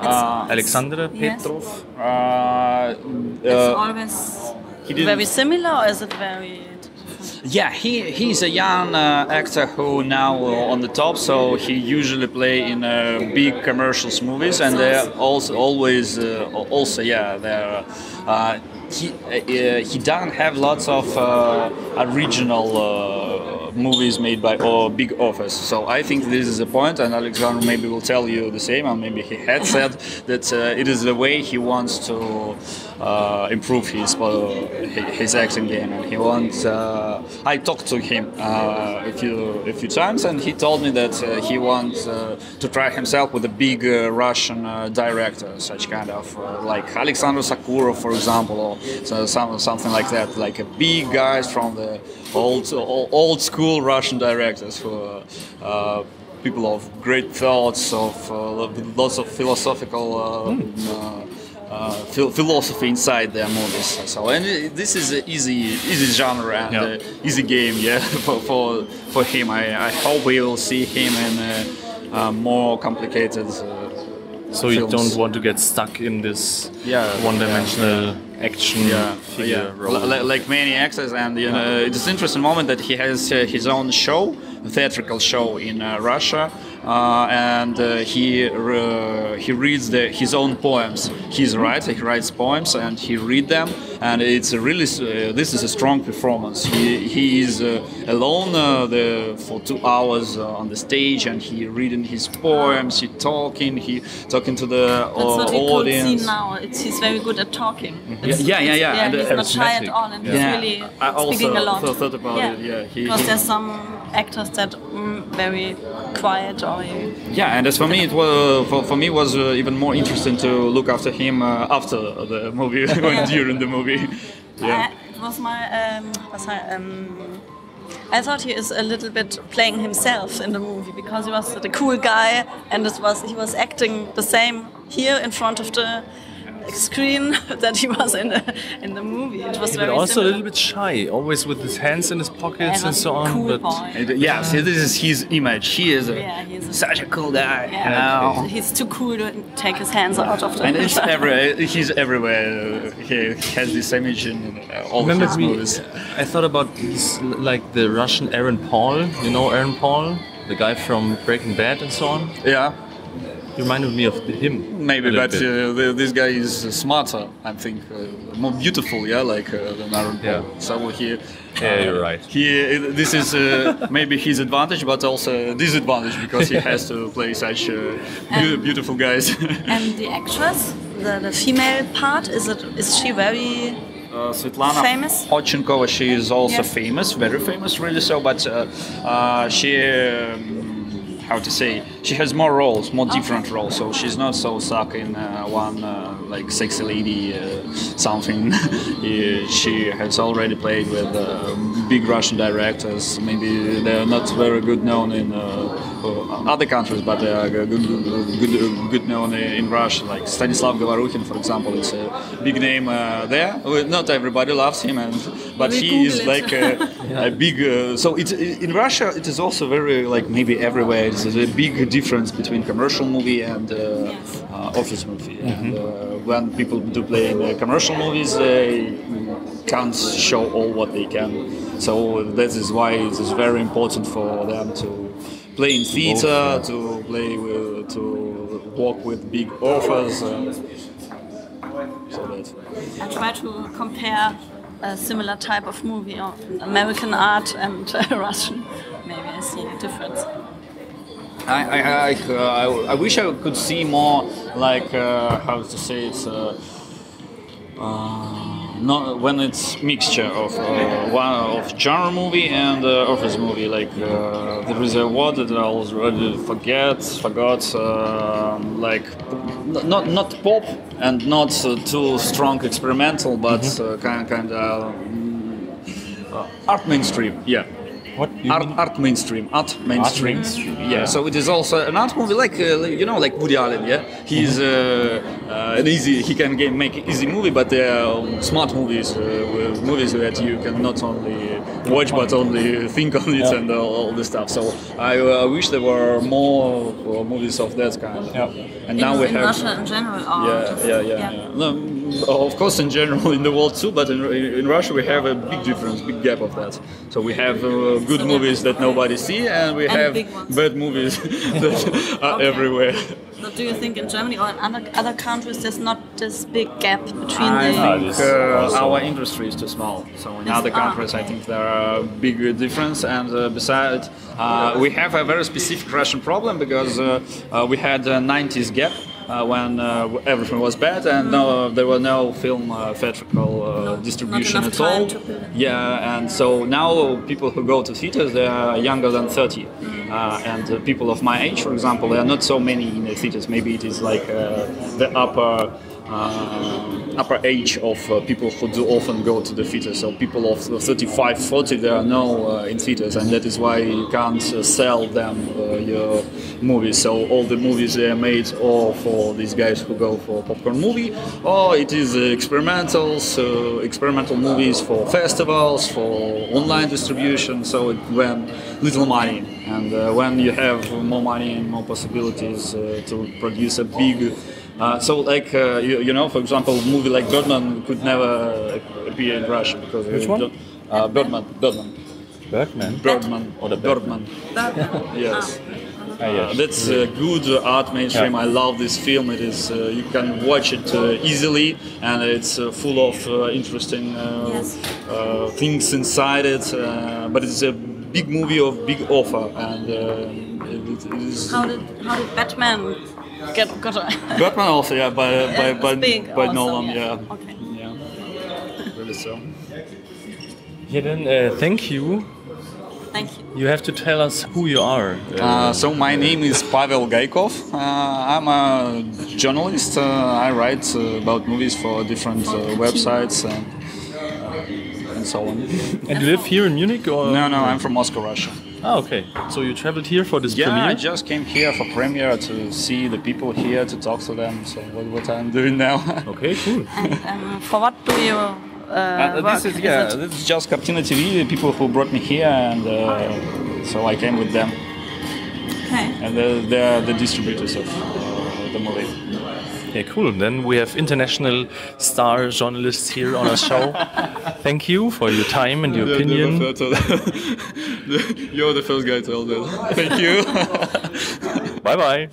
Uh, Alexander yes. Petrov. uh, It's uh, always he didn't- very similar, or is it very? Yeah, he he's a young uh, actor who now uh, on the top. So he usually play in uh, big commercials movies, and they're also always uh, also yeah they're. Uh, he uh, he doesn't have lots of uh, original uh, movies made by or big authors. So I think this is a point, and Alexander maybe will tell you the same, and maybe he had said that uh, it is the way he wants to uh, improve his his acting game, and he wants. Uh, I talked to him uh, a few a few times, and he told me that uh, he wants uh, to try himself with a big uh, Russian uh, director, such kind of uh, like Alexander Sakurov, for example, or so, some, something like that, like a big guys from the old old, school Russian directors who. People of great thoughts, of uh, lots of philosophical uh, uh, uh, philosophy inside their movies. So, and it- this is an easy, easy genre and Yeah. uh, easy game, yeah, for for, for him. I, I hope we will see him in uh, uh, more complicated. Uh, So you don't want to get stuck in this Yeah, one-dimensional action yeah, figure yeah. role. Li- li- like many actors, and you know, it's an interesting moment that he has uh, his own show, theatrical show in uh, Russia, and uh, he uh, he reads the, his own poems. He's a writer. He writes poems, and he read them, and it's a really uh, this is a strong performance. He he is uh, alone uh, the, for two hours uh, on the stage, and he reading his poems. He talking. He talking to the That's uh, what we could audience. see now. It's, he's very good at talking. Yeah, It's- yeah, yeah, it's- yeah, and, uh, he's not shy at all, and Yeah. he's really I also speaking a lot. thought- thought about it, yeah, he- because he- there's some actors that mm, very quiet or you- Yeah, and as for me, it was for, for me was uh, even more interesting to look after him uh, after the movie when during the movie. Yeah. I, it was my um, was I, um, I thought he is a little bit playing himself in the movie because he was the cool guy and it was he was acting the same here in front of the screen that he was in the in the movie. It was but very also a little bit shy, always with his hands in his pockets Yeah, and so on. cool but boy. Uh, yeah, see, this is his image. He is a, Yeah, he's a- such a cool guy. Yeah, you know. he's too cool to take his hands out of the. And it's every, he's everywhere. He has this image in uh, all Remember his movies. I thought about he's like the Russian Aaron Paul. You know Aaron Paul, the guy from Breaking Bad and so on. Yeah. You reminded me of him. Maybe, but uh, the, this guy is smarter. I think uh, more beautiful. Yeah, like uh, than Aaron Paul. Yeah. So he. Yeah, you're right. He. This is uh, maybe his advantage, but also disadvantage because he has to play such uh, beau- beautiful guys. And the actress, the, the female part, is it is she very Uh, Svetlana Famous? Hodchenkova, she is also Yes. famous, very famous, really so. But uh, uh, she, um, how to say, she has more roles, more different roles. So she's not so stuck in uh, one uh, like sexy lady uh, something. She has already played with uh, big Russian directors. Maybe they're not very good known in. Uh, uh, other countries, but they are good, good, good, good known in Russia. Like Stanislav Govorukhin, for example, is a big name uh, there. Well, Not everybody loves him, and but We he is it. like a, a big. Uh, so it's in Russia. It is also very like maybe everywhere. It's a big difference between commercial movie and uh, uh, office movie. And, uh, when people do play in uh, commercial movies, they can't show all what they can. So that is why it is very important for them to play in theater, to play with, to work with big offers. Uh, so that. I try to compare a similar type of movie of American art and uh, Russian. Maybe I see a difference. I, I, I, uh, I, I wish I could see more like uh, how to say it. Uh, uh, not when it's mixture of uh, one of genre movie and uh, office movie. Like uh, there is a word that I already forget, forgot. Uh, like not not pop and not uh, too strong experimental, but uh, kind kind of uh, art mainstream. Yeah. What? art, art mainstream, art mainstream. mainstream, Yeah. yeah. So it is also an art movie, like uh, you know, like Woody Allen. Yeah, he's uh, uh, an easy. He can get, make easy movie, but they are smart movies, uh, movies that you can not only watch but only think on it and all, all this stuff. So I uh, wish there were more uh, movies of that kind. Yeah. And now in, we in have. Russia in general, or Yeah, yeah, yeah. yeah. No, of course, in general, in the world too, but in, in Russia we have a big difference, big gap of that. So we have uh, good So movies that nobody see, and we And have bad movies that are Okay. everywhere. So do you think in Germany or in other, other countries there's not this big gap between I the think uh, our industry is too small. So in It's- other ah, countries, I okay. think there are big difference. And uh, besides, uh, we have a very specific Russian problem because uh, uh, we had a 90s gap. Uh, when uh, everything was bad and no, there were no film uh, theatrical uh, distribution at all. Yeah, and so now people who go to theaters they are younger than 30, uh, and uh, people of my age, for example, there are not so many in the theaters. Maybe it is like uh, the upper uh, upper age of uh, people who do often go to the theater. So people of 35, 40, there are no uh, in theaters, and that is why you can't uh, sell them uh, your movies. So all the movies they are made or for these guys who go for popcorn movie, or it is uh, experimentals, uh, experimental movies for festivals, for online distribution. So it went little money, and when you have more money and more possibilities to produce a big. Uh, so, like uh, you, you know, for example, a movie like Birdman could never appear in Russia because Which we one? don't- Uh, Birdman, Birdman, Birdman. Birdman, Or the Birdman. Yes. Ah, yes. Uh, that's uh, good art mainstream. I love this film. It is uh, you can watch it uh, easily, and it's uh, full of uh, interesting uh, Yes. uh, things inside it. Uh, but it's a big movie of big offer, and uh, it, it is. how did how did Batman get got a Batman also, yeah, by by It was by, by also, Nolan, yeah. yeah, Okay. yeah, really so. Yeah, then uh, thank you. Thank you. You have to tell us who you are. Uh, so my name is Pavel Gaikov. Uh, I'm a journalist. Uh, I write uh, about movies for different uh, websites and, and so on. and you live here in Munich or? No, no, I'm from Moscow, Russia. Ah, okay. So you traveled here for this Yeah, I just came here for premiere to see the people here, to talk to them. So what, what I'm doing now. Okay, cool. And um, for what do you uh, Uh, work? this is yeah, it- this is just Cartina TV, the people who brought me here, and uh, so I came with them, okay. and they're, they're the distributors of uh, the movie. Yeah, cool. Then we have international star journalists here on our show. Thank you for your time and your opinion. You're the first guy to tell that. Thank you. Bye bye.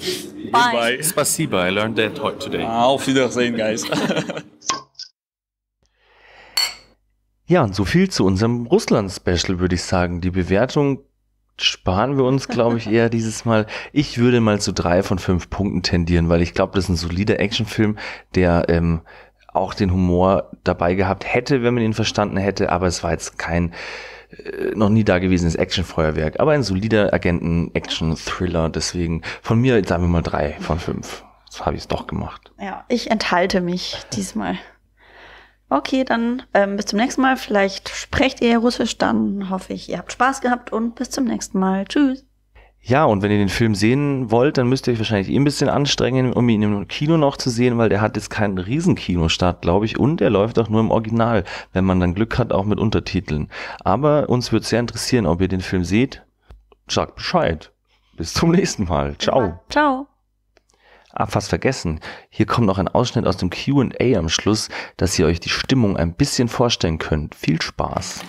Bye. Bye. Spasiba, I learned that today. Auf Wiedersehen, guys. Ja, und so viel zu unserem Russland-Special, würde ich sagen. Die Bewertung sparen wir uns, glaube ich, eher dieses Mal. Ich würde mal zu drei von fünf Punkten tendieren, weil ich glaube, das ist ein solider Actionfilm, der ähm, auch den Humor dabei gehabt hätte, wenn man ihn verstanden hätte, aber es war jetzt kein äh, noch nie dagewesenes Actionfeuerwerk, aber ein solider Agenten-Action-Thriller. Deswegen von mir, sagen wir mal drei von fünf. So habe ich es doch gemacht. Ja, ich enthalte mich diesmal. Okay, dann ähm, bis zum nächsten Mal. Vielleicht sprecht ihr Russisch, dann hoffe ich, ihr habt Spaß gehabt und bis zum nächsten Mal. Tschüss. Ja, und wenn ihr den Film sehen wollt, dann müsst ihr euch wahrscheinlich eh ein bisschen anstrengen, um ihn im Kino noch zu sehen, weil der hat jetzt keinen Riesenkinostart, glaube ich, und er läuft auch nur im Original, wenn man dann Glück hat, auch mit Untertiteln. Aber uns würde sehr interessieren, ob ihr den Film seht. Sagt Bescheid. Bis zum nächsten Mal. Ciao. Ciao. Ah, fast vergessen. Hier kommt noch ein Ausschnitt aus dem Q&A am Schluss, dass ihr euch die Stimmung ein bisschen vorstellen könnt. Viel Spaß.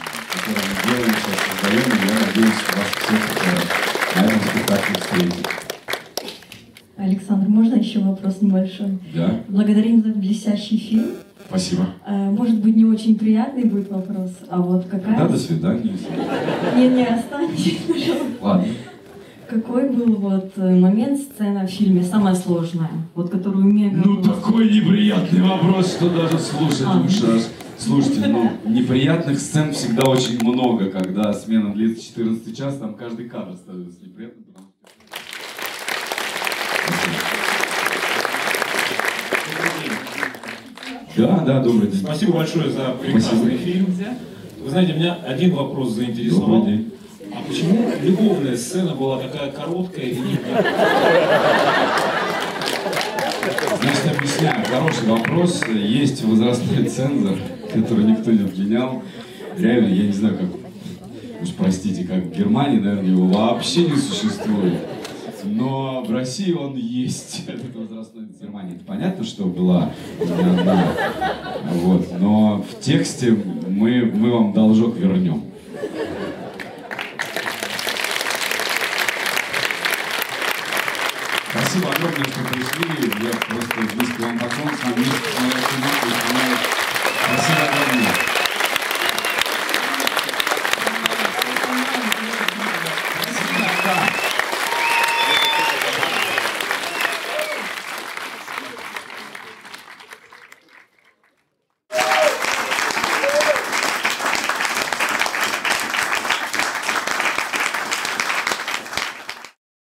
делаем сейчас создаем, и я надеюсь, вас всех э, на этом спектакле встретить. Александр, можно еще вопрос небольшой? Да, Благодарим за блестящий фильм. спасибо. Э, Может быть, не очень приятный будет вопрос, а вот какая... Да, до свидания. Не, не, останьтесь, пожалуйста. Ладно. Какой был вот э, момент, сцена в фильме самая сложная, вот которую мега... Ну, такой неприятный вопрос, что даже слушать А. лучше. Слушайте, ну, неприятных сцен всегда очень много, когда смена длится 14 час, там каждый кадр становится неприятным. Да, да, добрый день. Спасибо большое за прекрасный фильм. Вы знаете, меня один вопрос заинтересовал. Добрый день. А почему любовная сцена была такая короткая и Значит, объясняю. Хороший вопрос. Есть возрастной цензор, который никто не отменял. Реально, я не знаю, как... Уж простите, как в Германии, наверное, его вообще не существует. Но в России он есть. Этот возрастной в Германии. Это понятно, что была одна. Вот. Но в тексте мы, мы вам должок вернем. Спасибо огромное, что пришли. Я просто низкий вам поклон. С вами низкий Спасибо огромное.